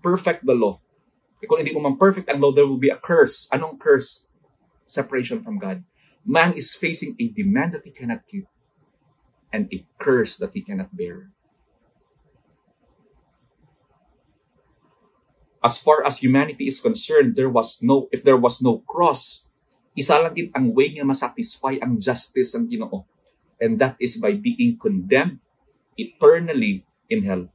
Perfect the law. Kung hindi mo man perfect ang law, there will be a curse. Anong curse? Separation from God. Man is facing a demand that he cannot keep and a curse that he cannot bear. As far as humanity is concerned, there was no, if there was no cross, isa lang gid ang way nga masatisfy ang justice ng Ginoo. And that is by being condemned eternally in hell.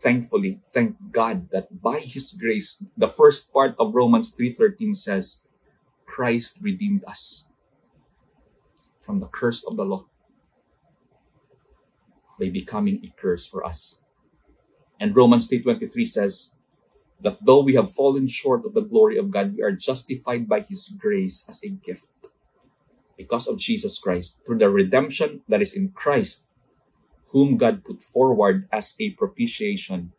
Thankfully, thank God that by His grace, the first part of Romans 3.13 says, Christ redeemed us from the curse of the law by becoming a curse for us. And Romans 3.23 says, that though we have fallen short of the glory of God, we are justified by His grace as a gift because of Jesus Christ through the redemption that is in Christ, whom God put forward as a propitiation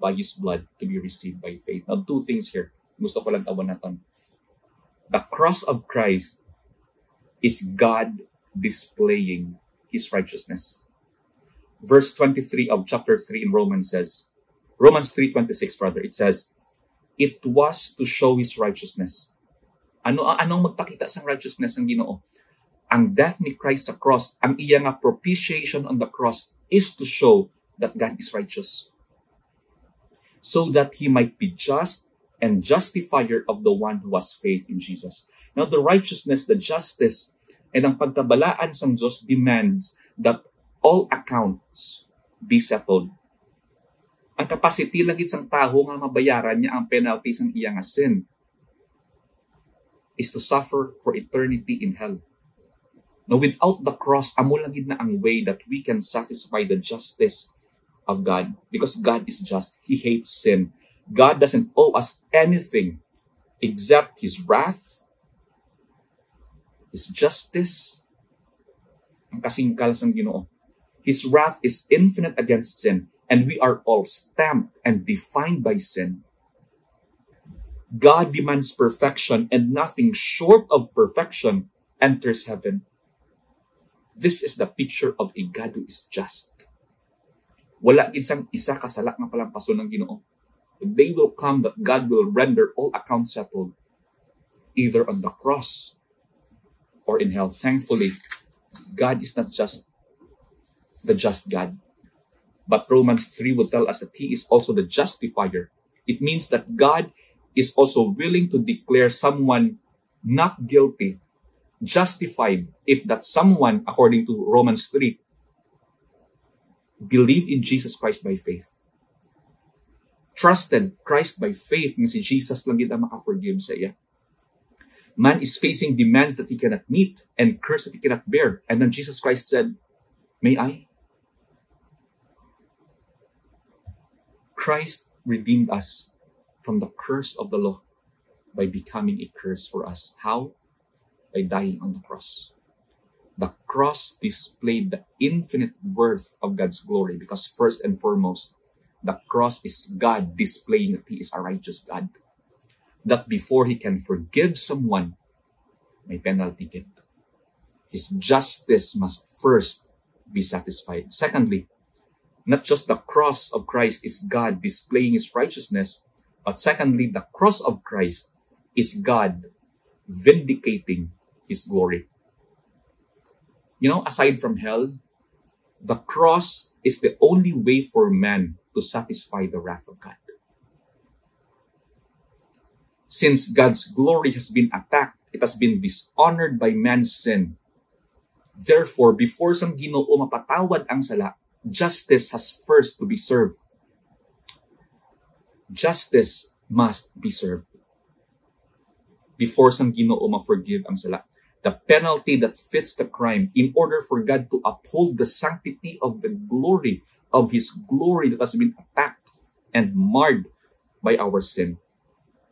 by His blood to be received by faith. Now, two things here. Gusto ko lang tawan natin. The cross of Christ is God displaying His righteousness. Verse 23 of chapter 3 in Romans says, Romans 3.26 rather, it says, It was to show His righteousness. Ano anong magpakita sa righteousness ng Ginoo? Ang death ni Christ sa cross, ang iya nga propitiation on the cross is to show that God is righteous. So that He might be just and justifier of the one who has faith in Jesus. Now the righteousness, the justice, and ang pagkabalaan sang Diyos demands that all accounts be settled ang capacity lang gid sang taho nga mabayaran niya ang penalty sang iya nga sin is to suffer for eternity in hell. Now, without the cross, amo lang na ang way that we can satisfy the justice of God. Because God is just. He hates sin. God doesn't owe us anything except His wrath, His justice, ang kasingkal sang Ginoo. His wrath is infinite against sin and we are all stamped and defined by sin. God demands perfection, and nothing short of perfection enters heaven. This is the picture of a God who is just. Wala gid sang isa kasala nga palampason ng Ginoo. The day will come that God will render all accounts settled, either on the cross or in hell. Thankfully, God is not just the just God, but Romans 3 will tell us that He is also the justifier. It means that God is also willing to declare someone not guilty, justified, if that someone, according to Romans 3, believed in Jesus Christ by faith. Trusted Christ by faith nga si Jesus lang gid ang makaforgive sa iya. Man is facing demands that he cannot meet and curse that he cannot bear. And then Jesus Christ said, May I? Christ redeemed us from the curse of the law by becoming a curse for us. How? By dying on the cross. The cross displayed the infinite worth of God's glory because, first and foremost, the cross is God displaying that He is a righteous God. That before He can forgive someone, may penalty gid. His justice must first be satisfied. Secondly, not just the cross of Christ is God displaying his righteousness, but secondly, the cross of Christ is God vindicating his glory. You know, aside from hell, the cross is the only way for man to satisfy the wrath of God. Since God's glory has been attacked, it has been dishonored by man's sin. Therefore, before sang Ginoo mapatawad ang sala, justice has first to be served. Justice must be served. Before sang Ginoo ma-forgive ang sala. The penalty that fits the crime in order for God to uphold the sanctity of the glory of His glory that has been attacked and marred by our sin.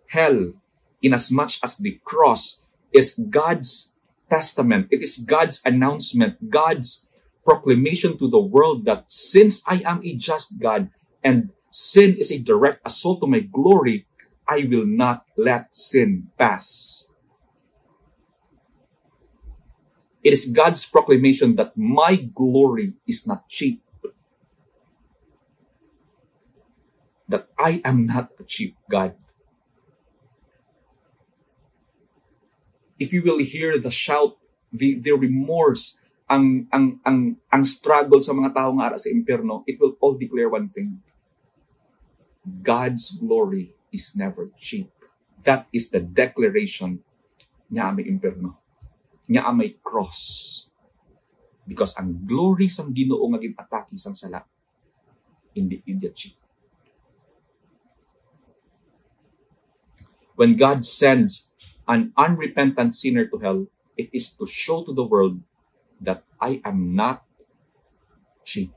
Hell, inasmuch as the cross is God's testament, it is God's announcement, God's proclamation to the world that since I am a just God and sin is a direct assault to my glory, I will not let sin pass. It is God's proclamation that my glory is not cheap. That I am not a cheap God. If you will hear the shout, the, the remorse, ang, ang, ang, ang struggle sa mga tao nga ara sa impyerno, it will all declare one thing. God's glory is never cheap. That is the declaration niya may impyerno. Niya may cross. Because ang glory sang Ginoo nga ginatake sang sala, hindi hindi cheap. When God sends an unrepentant sinner to hell, it is to show to the world that I am not cheap.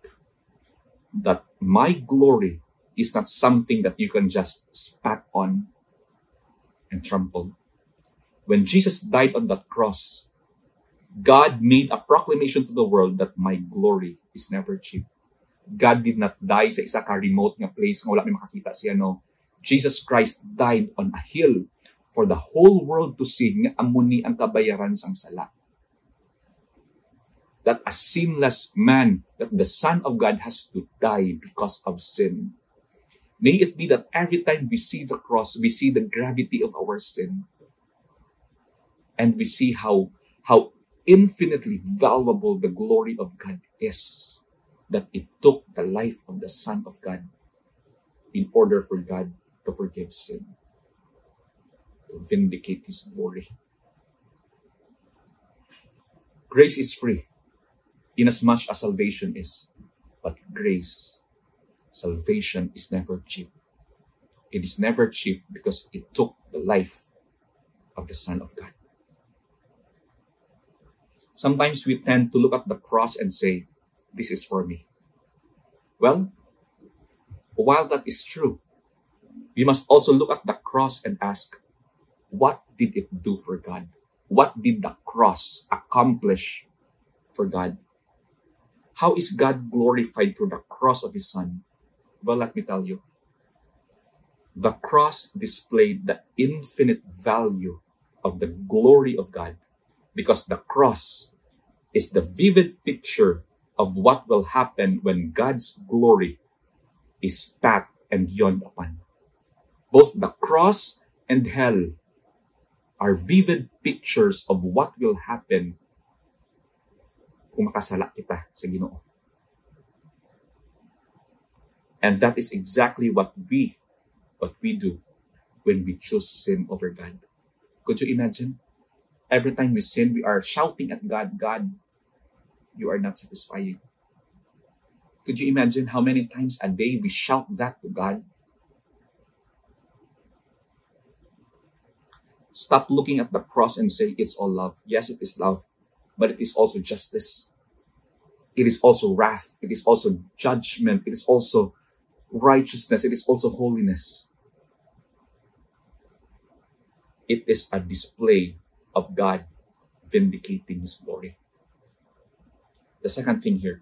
That my glory is not something that you can just spat on and trample. When Jesus died on that cross, God made a proclamation to the world that my glory is never cheap. God did not die sa isa ka remote nga place nga wala may makakita siya no. Jesus Christ died on a hill for the whole world to see nga amuni ang kabayaran sang sala. That a sinless man, that the Son of God has to die because of sin. May it be that every time we see the cross, we see the gravity of our sin. And we see how, how infinitely valuable the glory of God is. That it took the life of the Son of God in order for God to forgive sin, to vindicate His glory. Grace is free, inasmuch as salvation is. But grace, salvation is never cheap. It is never cheap because it took the life of the Son of God. Sometimes we tend to look at the cross and say, This is for me. Well, while that is true, we must also look at the cross and ask, What did it do for God? What did the cross accomplish for God? How is God glorified through the cross of His Son? Well, let me tell you. The cross displayed the infinite value of the glory of God because the cross is the vivid picture of what will happen when God's glory is spat and yawned upon. Both the cross and hell are vivid pictures of what will happen kung makasala kita sa Ginoo. And that is exactly what we what we do when we choose sin over God. Could you imagine? Every time we sin, we are shouting at God, God, you are not satisfying. Could you imagine how many times a day we shout that to God? Stop looking at the cross and say it's all love. Yes, it is love, but it is also justice. It is also wrath. It is also judgment. It is also righteousness. It is also holiness. It is a display of God vindicating His glory. The second thing here,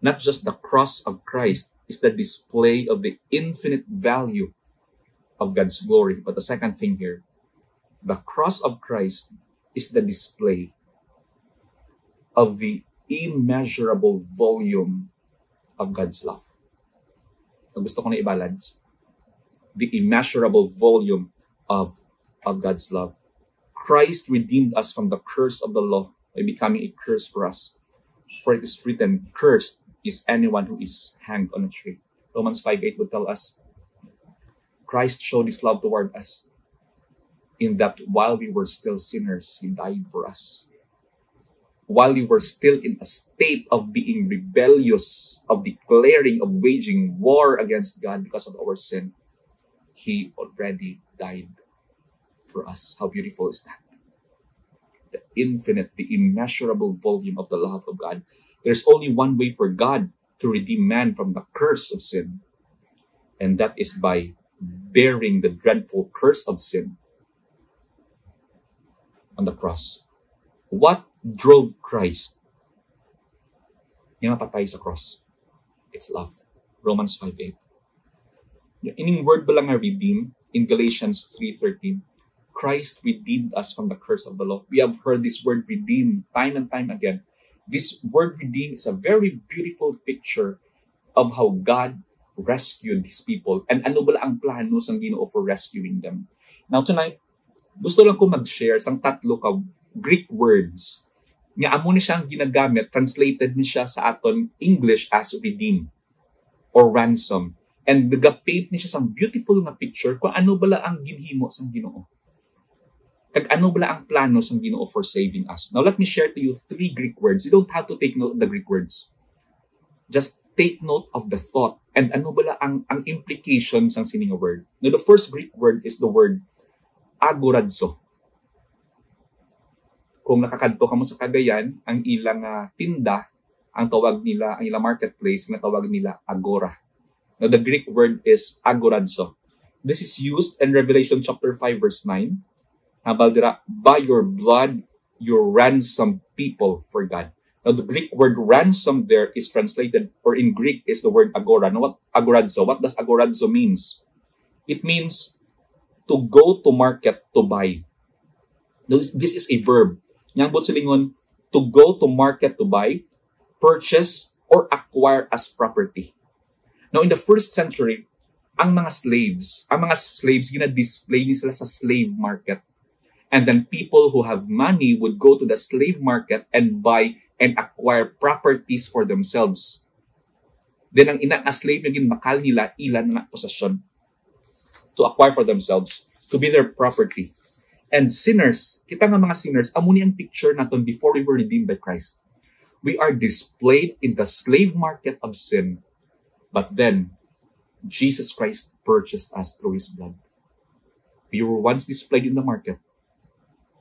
not just the cross of Christ is the display of the infinite value of God's glory, but the second thing here, the cross of Christ is the display of the immeasurable volume of God's love. Ang gusto ko na i-balance, the immeasurable volume of, of God's love. Christ redeemed us from the curse of the law by becoming a curse for us. For it is written, Cursed is anyone who is hanged on a tree. Romans 5 8 would tell us, Christ showed his love toward us in that while we were still sinners, he died for us. While we were still in a state of being rebellious, of declaring, of waging war against God because of our sin, he already died for us. How beautiful is that? The infinite, the immeasurable volume of the love of God. There's only one way for God to redeem man from the curse of sin, and that is by bearing the dreadful curse of sin on the cross. What drove Christ niya mapatay sa cross? It's love. Romans 5.8. Yung ining word ba lang nga redeem in Galatians 3.13? Christ redeemed us from the curse of the law. We have heard this word redeem time and time again. This word redeem is a very beautiful picture of how God rescued His people and ano ba ang plano sa Ginoo for rescuing them. Now tonight, gusto lang ko mag-share sang tatlo ka Greek words nga amo ni siyang ginagamit, translated ni siya sa aton English as redeem or ransom. And nagapaint ni siya sang beautiful na picture kung ano bala ang ginhimo sang Ginoo. Kag ano bala ang plano sang Ginoo for saving us. Now let me share to you three Greek words. You don't have to take note of the Greek words. Just take note of the thought and ano bala ang ang implications sang sining word. Now the first Greek word is the word agoradzo. Kung nakakadto ka mo sa Cagayan, ang ilang ah, tinda, ang tawag nila, ang ilang marketplace, ang tawag nila agora. Now the Greek word is agoradzo. This is used in Revelation chapter 5 verse 9. Ah, Habal dira, by your blood, you ransom people for God. Now the Greek word ransom there is translated, or in Greek is the word agora. Now what agoradzo? What does agoradzo means? It means to go to market to buy. This this is a verb. Yang bot silingon, to go to market to buy, purchase, or acquire as property. Now, in the first century, ang mga slaves, ang mga slaves, gina-display ni sila sa slave market. And then people who have money would go to the slave market and buy and acquire properties for themselves. Then ang ina slave naging makal nila ilan nga posesyon to acquire for themselves to be their property. And sinners, kita nga mga sinners, amo ni ang picture naton before we were redeemed by Christ. We are displayed in the slave market of sin. But then, Jesus Christ purchased us through His blood. We were once displayed in the market.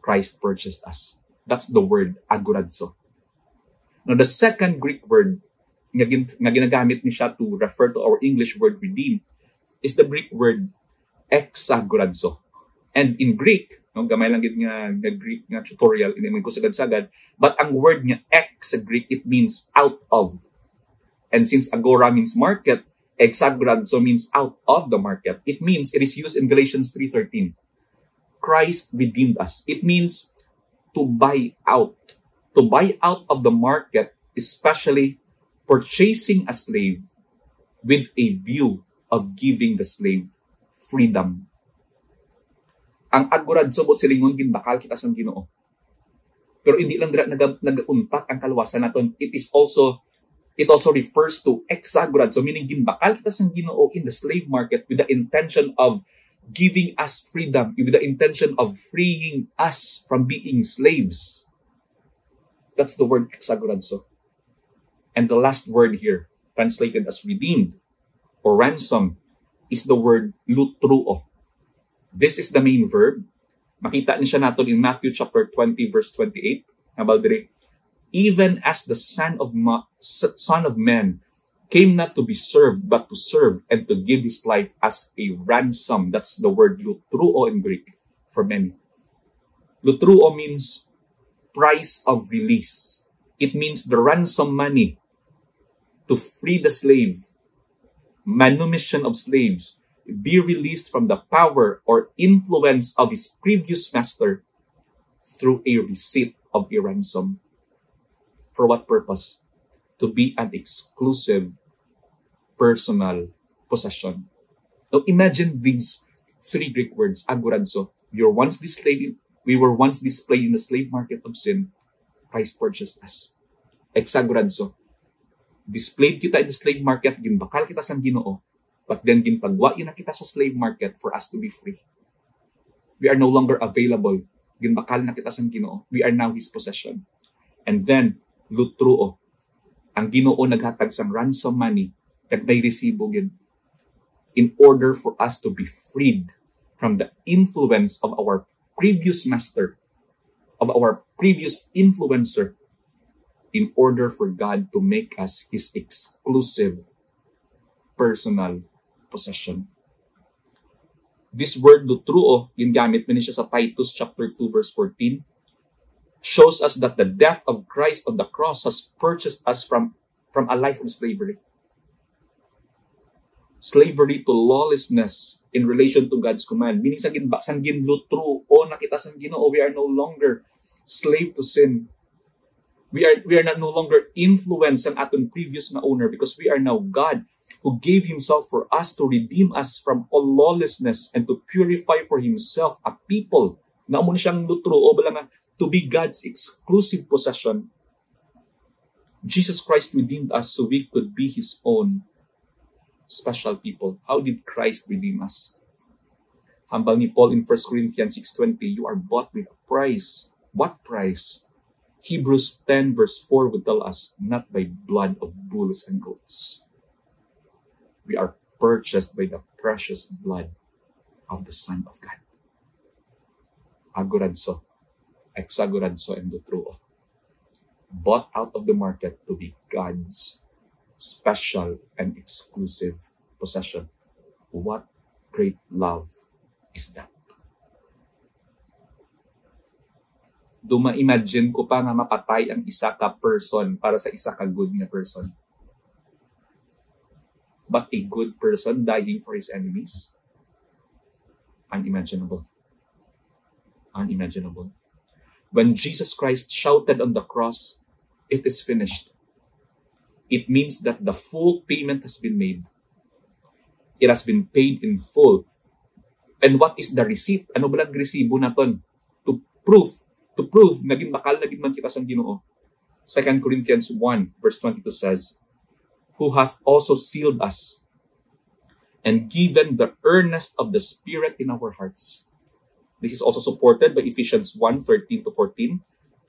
Christ purchased us. That's the word agoradzo. Now, the second Greek word nga, gin- nga ginagamit ni siya to refer to our English word redeem is the Greek word exagoradzo. And in Greek, no, gamay lang gid nga, nga Greek nga tutorial, hindi ko sagad-sagad, but ang word nga ex sa Greek, it means out of. And since agora means market, exagoradzo means out of the market. It means, it is used in Galatians 3.13. Christ redeemed us. It means to buy out. To buy out of the market, especially purchasing a slave with a view of giving the slave freedom. Ang agurad subot silingon ginbakal kita sang Ginoo. Pero hindi lang nag nagauntat ang kaluwasan naton. It is also it also refers to exagurad. So meaning ginbakal kita sang Ginoo in the slave market with the intention of giving us freedom, with the intention of freeing us from being slaves. That's the word exagoradzo. And the last word here, translated as redeemed or ransom, is the word lutruo. This is the main verb. Makita niya natin in Matthew chapter 20 verse 28. About dire, even as the son of ma- son of man came not to be served but to serve and to give his life as a ransom. That's the word lutruo in Greek for many. Lutruo means price of release. It means the ransom money to free the slave, manumission of slaves, be released from the power or influence of his previous master through a receipt of a ransom. For what purpose? To be an exclusive personal possession. Now imagine these three Greek words, agoradzo. We were once displayed, we were once displayed in the slave market of sin, Christ purchased us. Exagoradso. Displayed kita in the slave market, ginbakal kita sa Ginoo, but then ginpagwa yun na kita sa slave market for us to be free. We are no longer available. Ginbakal na kita sa Ginoo. We are now His possession. And then, lutruo. Ang Ginoo naghatag sang ransom money kag may resibo gid in order for us to be freed from the influence of our previous master, of our previous influencer, in order for God to make us His exclusive personal possession. This word lutruo, gingamit mo siya sa Titus chapter 2 verse 14, shows us that the death of Christ on the cross has purchased us from, from a life of slavery. Slavery to lawlessness in relation to God's command. Meaning sa ginba, sang ginlutro o nakita sang Ginoo, we are no longer slave to sin. We are we are not no longer influenced ang aton previous na owner because we are now God who gave himself for us to redeem us from all lawlessness and to purify for himself a people na na siyang lutro o bala nga to be God's exclusive possession. Jesus Christ redeemed us so we could be his own special people. How did Christ redeem us? Hambal ni Paul in 1 Corinthians 6.20, you are bought with a price. What price? Hebrews 10 verse 4 would tell us, not by blood of bulls and goats. We are purchased by the precious blood of the Son of God. Agoradzo, exagoradzo, and lutruo. Bought out of the market to be God's special and exclusive possession. What great love is that? Duma-imagine ko pa nga mapatay ang isa ka person para sa isa ka good nga person. But a good person dying for his enemies? Unimaginable. Unimaginable. When Jesus Christ shouted on the cross, it is finished. It means that the full payment has been made. It has been paid in full. And what is the receipt? Ano ba lang resibo naton? To prove, to prove, naging bakal, naging man kita sang ginoo. 2 Corinthians 1 verse 22 says, Who hath also sealed us and given the earnest of the Spirit in our hearts. This is also supported by Ephesians 1 13 to 14.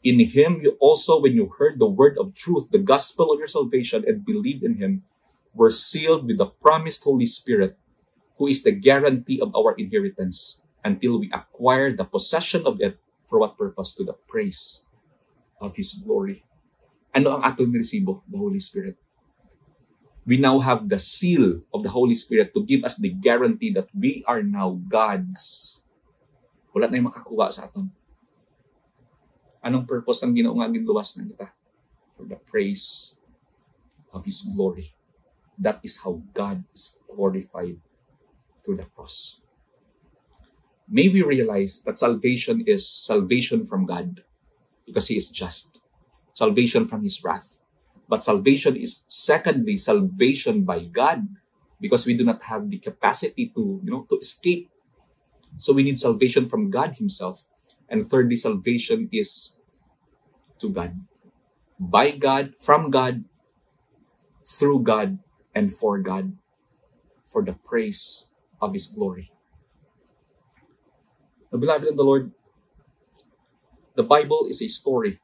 In him you also, when you heard the word of truth, the gospel of your salvation, and believed in him, were sealed with the promised Holy Spirit, who is the guarantee of our inheritance, until we acquire the possession of it for what purpose? To the praise of his glory. Ano ang atong resibo? The Holy Spirit. We now have the seal of the Holy Spirit to give us the guarantee that we are now God's. Wala na yung makakuha sa aton. Anong purpose ang ginoo nga ginluwas na kita? For the praise of His glory. That is how God is glorified through the cross. May we realize that salvation is salvation from God because He is just. Salvation from His wrath. But salvation is secondly salvation by God because we do not have the capacity to, you know, to escape. So we need salvation from God Himself. And thirdly, salvation is to God. By God, from God, through God, and for God, for the praise of His glory. Beloved in the Lord, the Bible is a story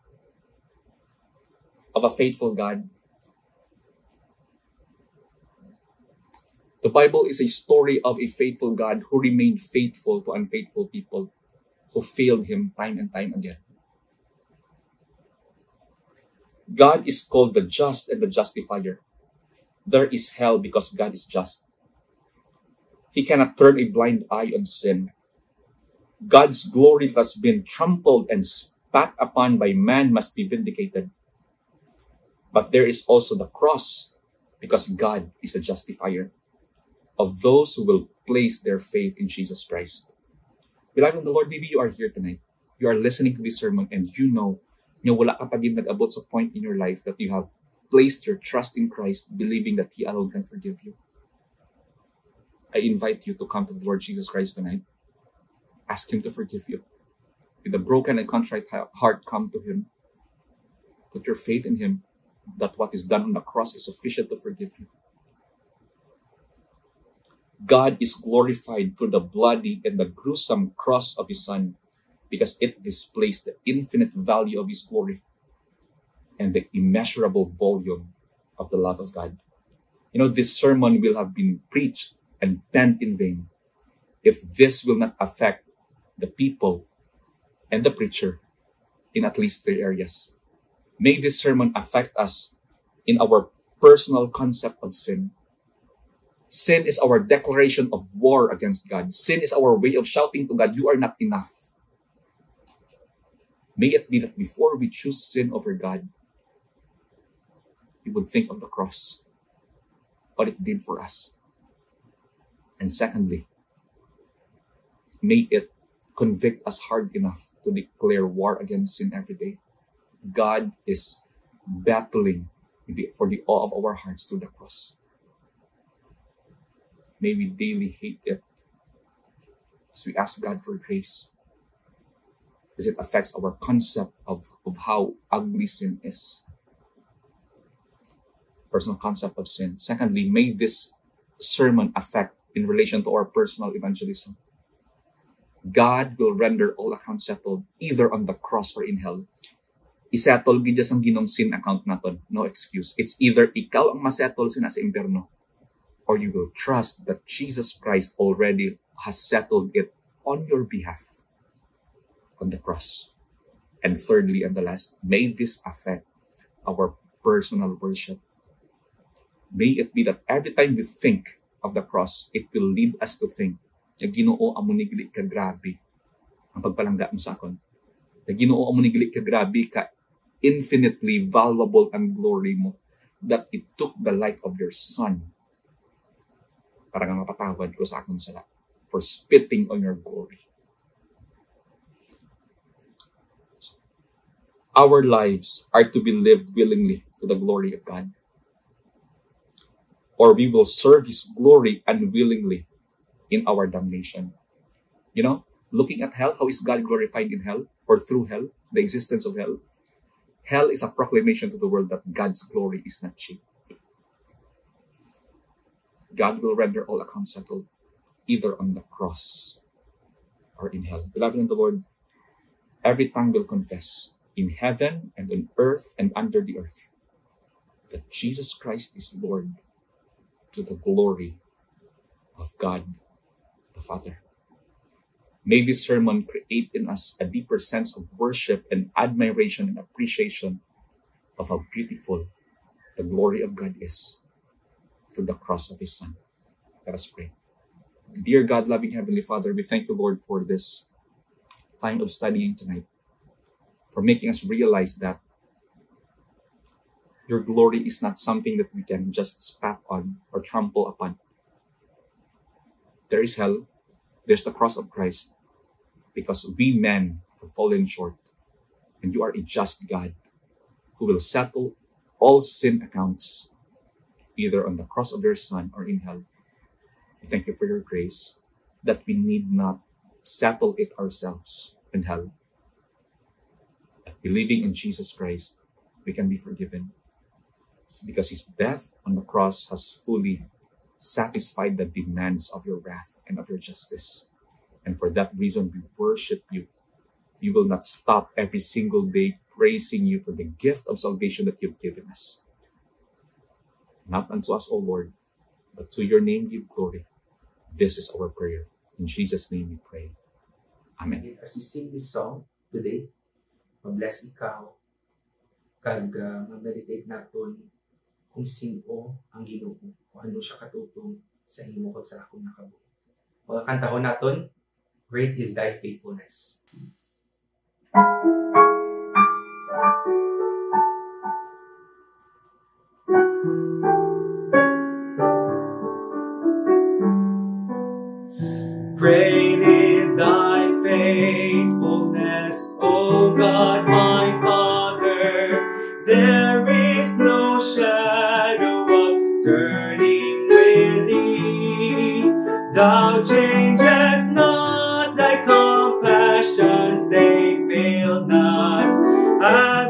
of a faithful God. The Bible is a story of a faithful God who remained faithful to unfaithful people who failed him time and time again. God is called the just and the justifier. There is hell because God is just. He cannot turn a blind eye on sin. God's glory that has been trampled and spat upon by man must be vindicated. But there is also the cross because God is the justifier of those who will place their faith in Jesus Christ. Beloved of the Lord, maybe you are here tonight. You are listening to this sermon and you know nga wala ka pa din nag-abot sa point in your life that you have placed your trust in Christ, believing that He alone can forgive you. I invite you to come to the Lord Jesus Christ tonight. Ask Him to forgive you. With a broken and contrite heart, come to Him. Put your faith in Him that what is done on the cross is sufficient to forgive you. God is glorified through the bloody and the gruesome cross of His Son because it displays the infinite value of His glory and the immeasurable volume of the love of God. You know, this sermon will have been preached and penned in vain if this will not affect the people and the preacher in at least three areas. May this sermon affect us in our personal concept of sin. Sin is our declaration of war against God. Sin is our way of shouting to God, You are not enough. May it be that before we choose sin over God, we would think of the cross, what it did for us. And secondly, may it convict us hard enough to declare war against sin every day. God is battling for the awe of our hearts through the cross. May we daily hate it as we ask God for grace, as it affects our concept of, of how ugly sin is. Personal concept of sin. Secondly, may this sermon affect in relation to our personal evangelism. God will render all accounts settled either on the cross or in hell. Isettle gid ang ginong sin account naton. No excuse. It's either ikaw ang masettle sin sa impyerno or you will trust that Jesus Christ already has settled it on your behalf on the cross. And thirdly and the last, may this affect our personal worship. May it be that every time we think of the cross, it will lead us to think na ginoo amo nigli ka grabe ang pagpalangga mo sa akon. Na ginoo amo nigli ka grabe ka infinitely valuable ang glory mo that it took the life of your son para nga mapatawad ko sa akong sala for spitting on your glory. Our lives are to be lived willingly to the glory of God. Or we will serve His glory unwillingly in our damnation. You know, looking at hell, how is God glorified in hell or through hell, the existence of hell? Hell is a proclamation to the world that God's glory is not cheap. God will render all accounts settled either on the cross or in hell. Beloved in the Lord, every tongue will confess in heaven and on earth and under the earth that Jesus Christ is Lord to the glory of God the Father. May this sermon create in us a deeper sense of worship and admiration and appreciation of how beautiful the glory of God is through the cross of His Son. Let us pray. Dear God, loving Heavenly Father, we thank you, Lord, for this time of studying tonight, for making us realize that your glory is not something that we can just spat on or trample upon. There is hell, there's the cross of Christ, because we men have fallen short, and you are a just God who will settle all sin accounts, either on the cross of your Son or in hell. We thank you for your grace that we need not settle it ourselves in hell. Believing in Jesus Christ, we can be forgiven because his death on the cross has fully satisfied the demands of your wrath and of your justice. And for that reason, we worship you. We will not stop every single day praising you for the gift of salvation that you've given us. Not unto us, O Lord, but to your name give glory. This is our prayer. In Jesus' name we pray. Amen. As we sing this song today, mabless ikaw, kag uh, ma-meditate naton kung sino ang Ginoo, kung ano siya katutong sa imo kag sa akong nakabuo. Mga kantahon naton, Great is thy faithfulness. Great is thy faithfulness, O God my Father. There is no shadow of turning with thee. Thou changest not thy compassions, they fail not. As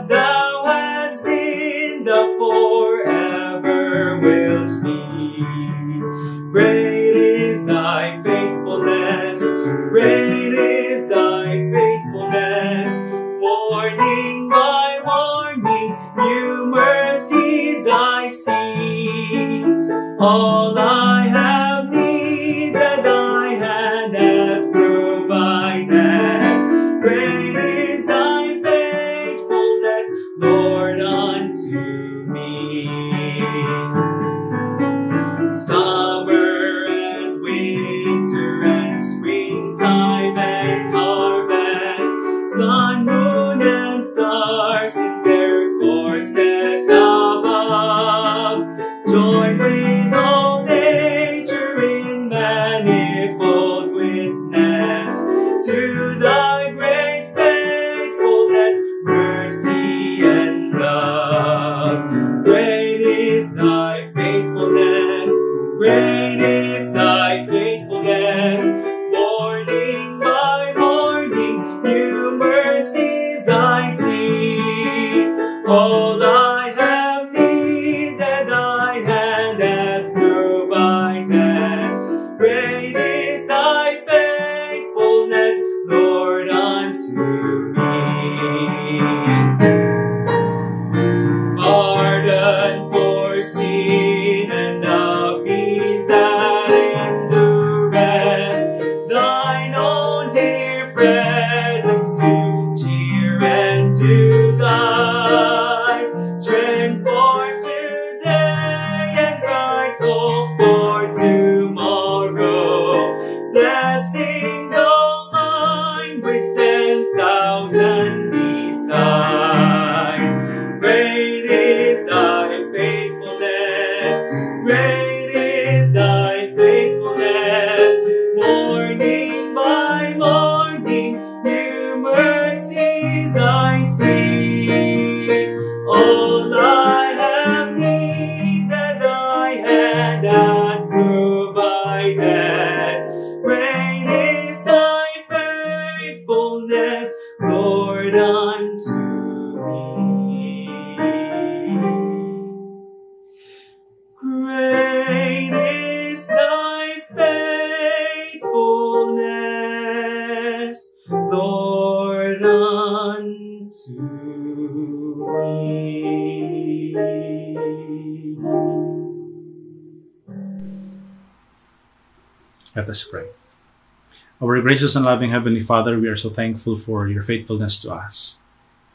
gracious and loving Heavenly Father, we are so thankful for your faithfulness to us.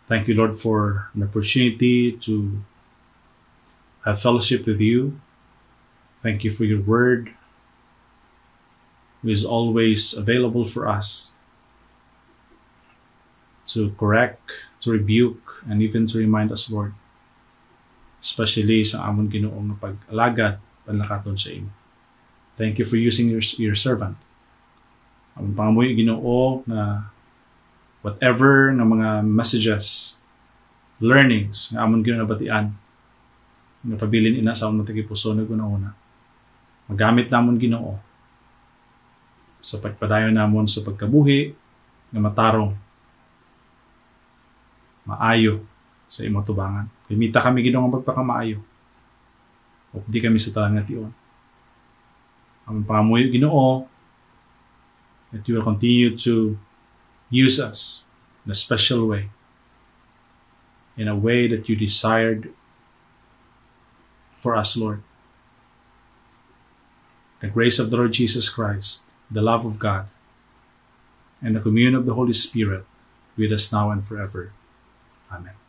Thank you, Lord, for an opportunity to have fellowship with you. Thank you for your word, which is always available for us to correct, to rebuke, and even to remind us, Lord. Especially sa amon ginoong pag-alaga, panlakaton sa imo. Thank you for using your, your servant. Ang pangamoy ginoo na whatever nga mga messages, learnings nga amon ginoo nabatian, nga pabilin ina sa amon tagipuso na una Magamit namon ginoo sa pagpadayon namon sa pagkabuhi nga matarong maayo sa imong tubangan. Limita kami ginoo nga pagpakamaayo. O di kami sa talang nga tion. Ang pangamoy ginoo that you will continue to use us in a special way, in a way that you desired for us, Lord. The grace of the Lord Jesus Christ, the love of God, and the communion of the Holy Spirit with us now and forever. Amen.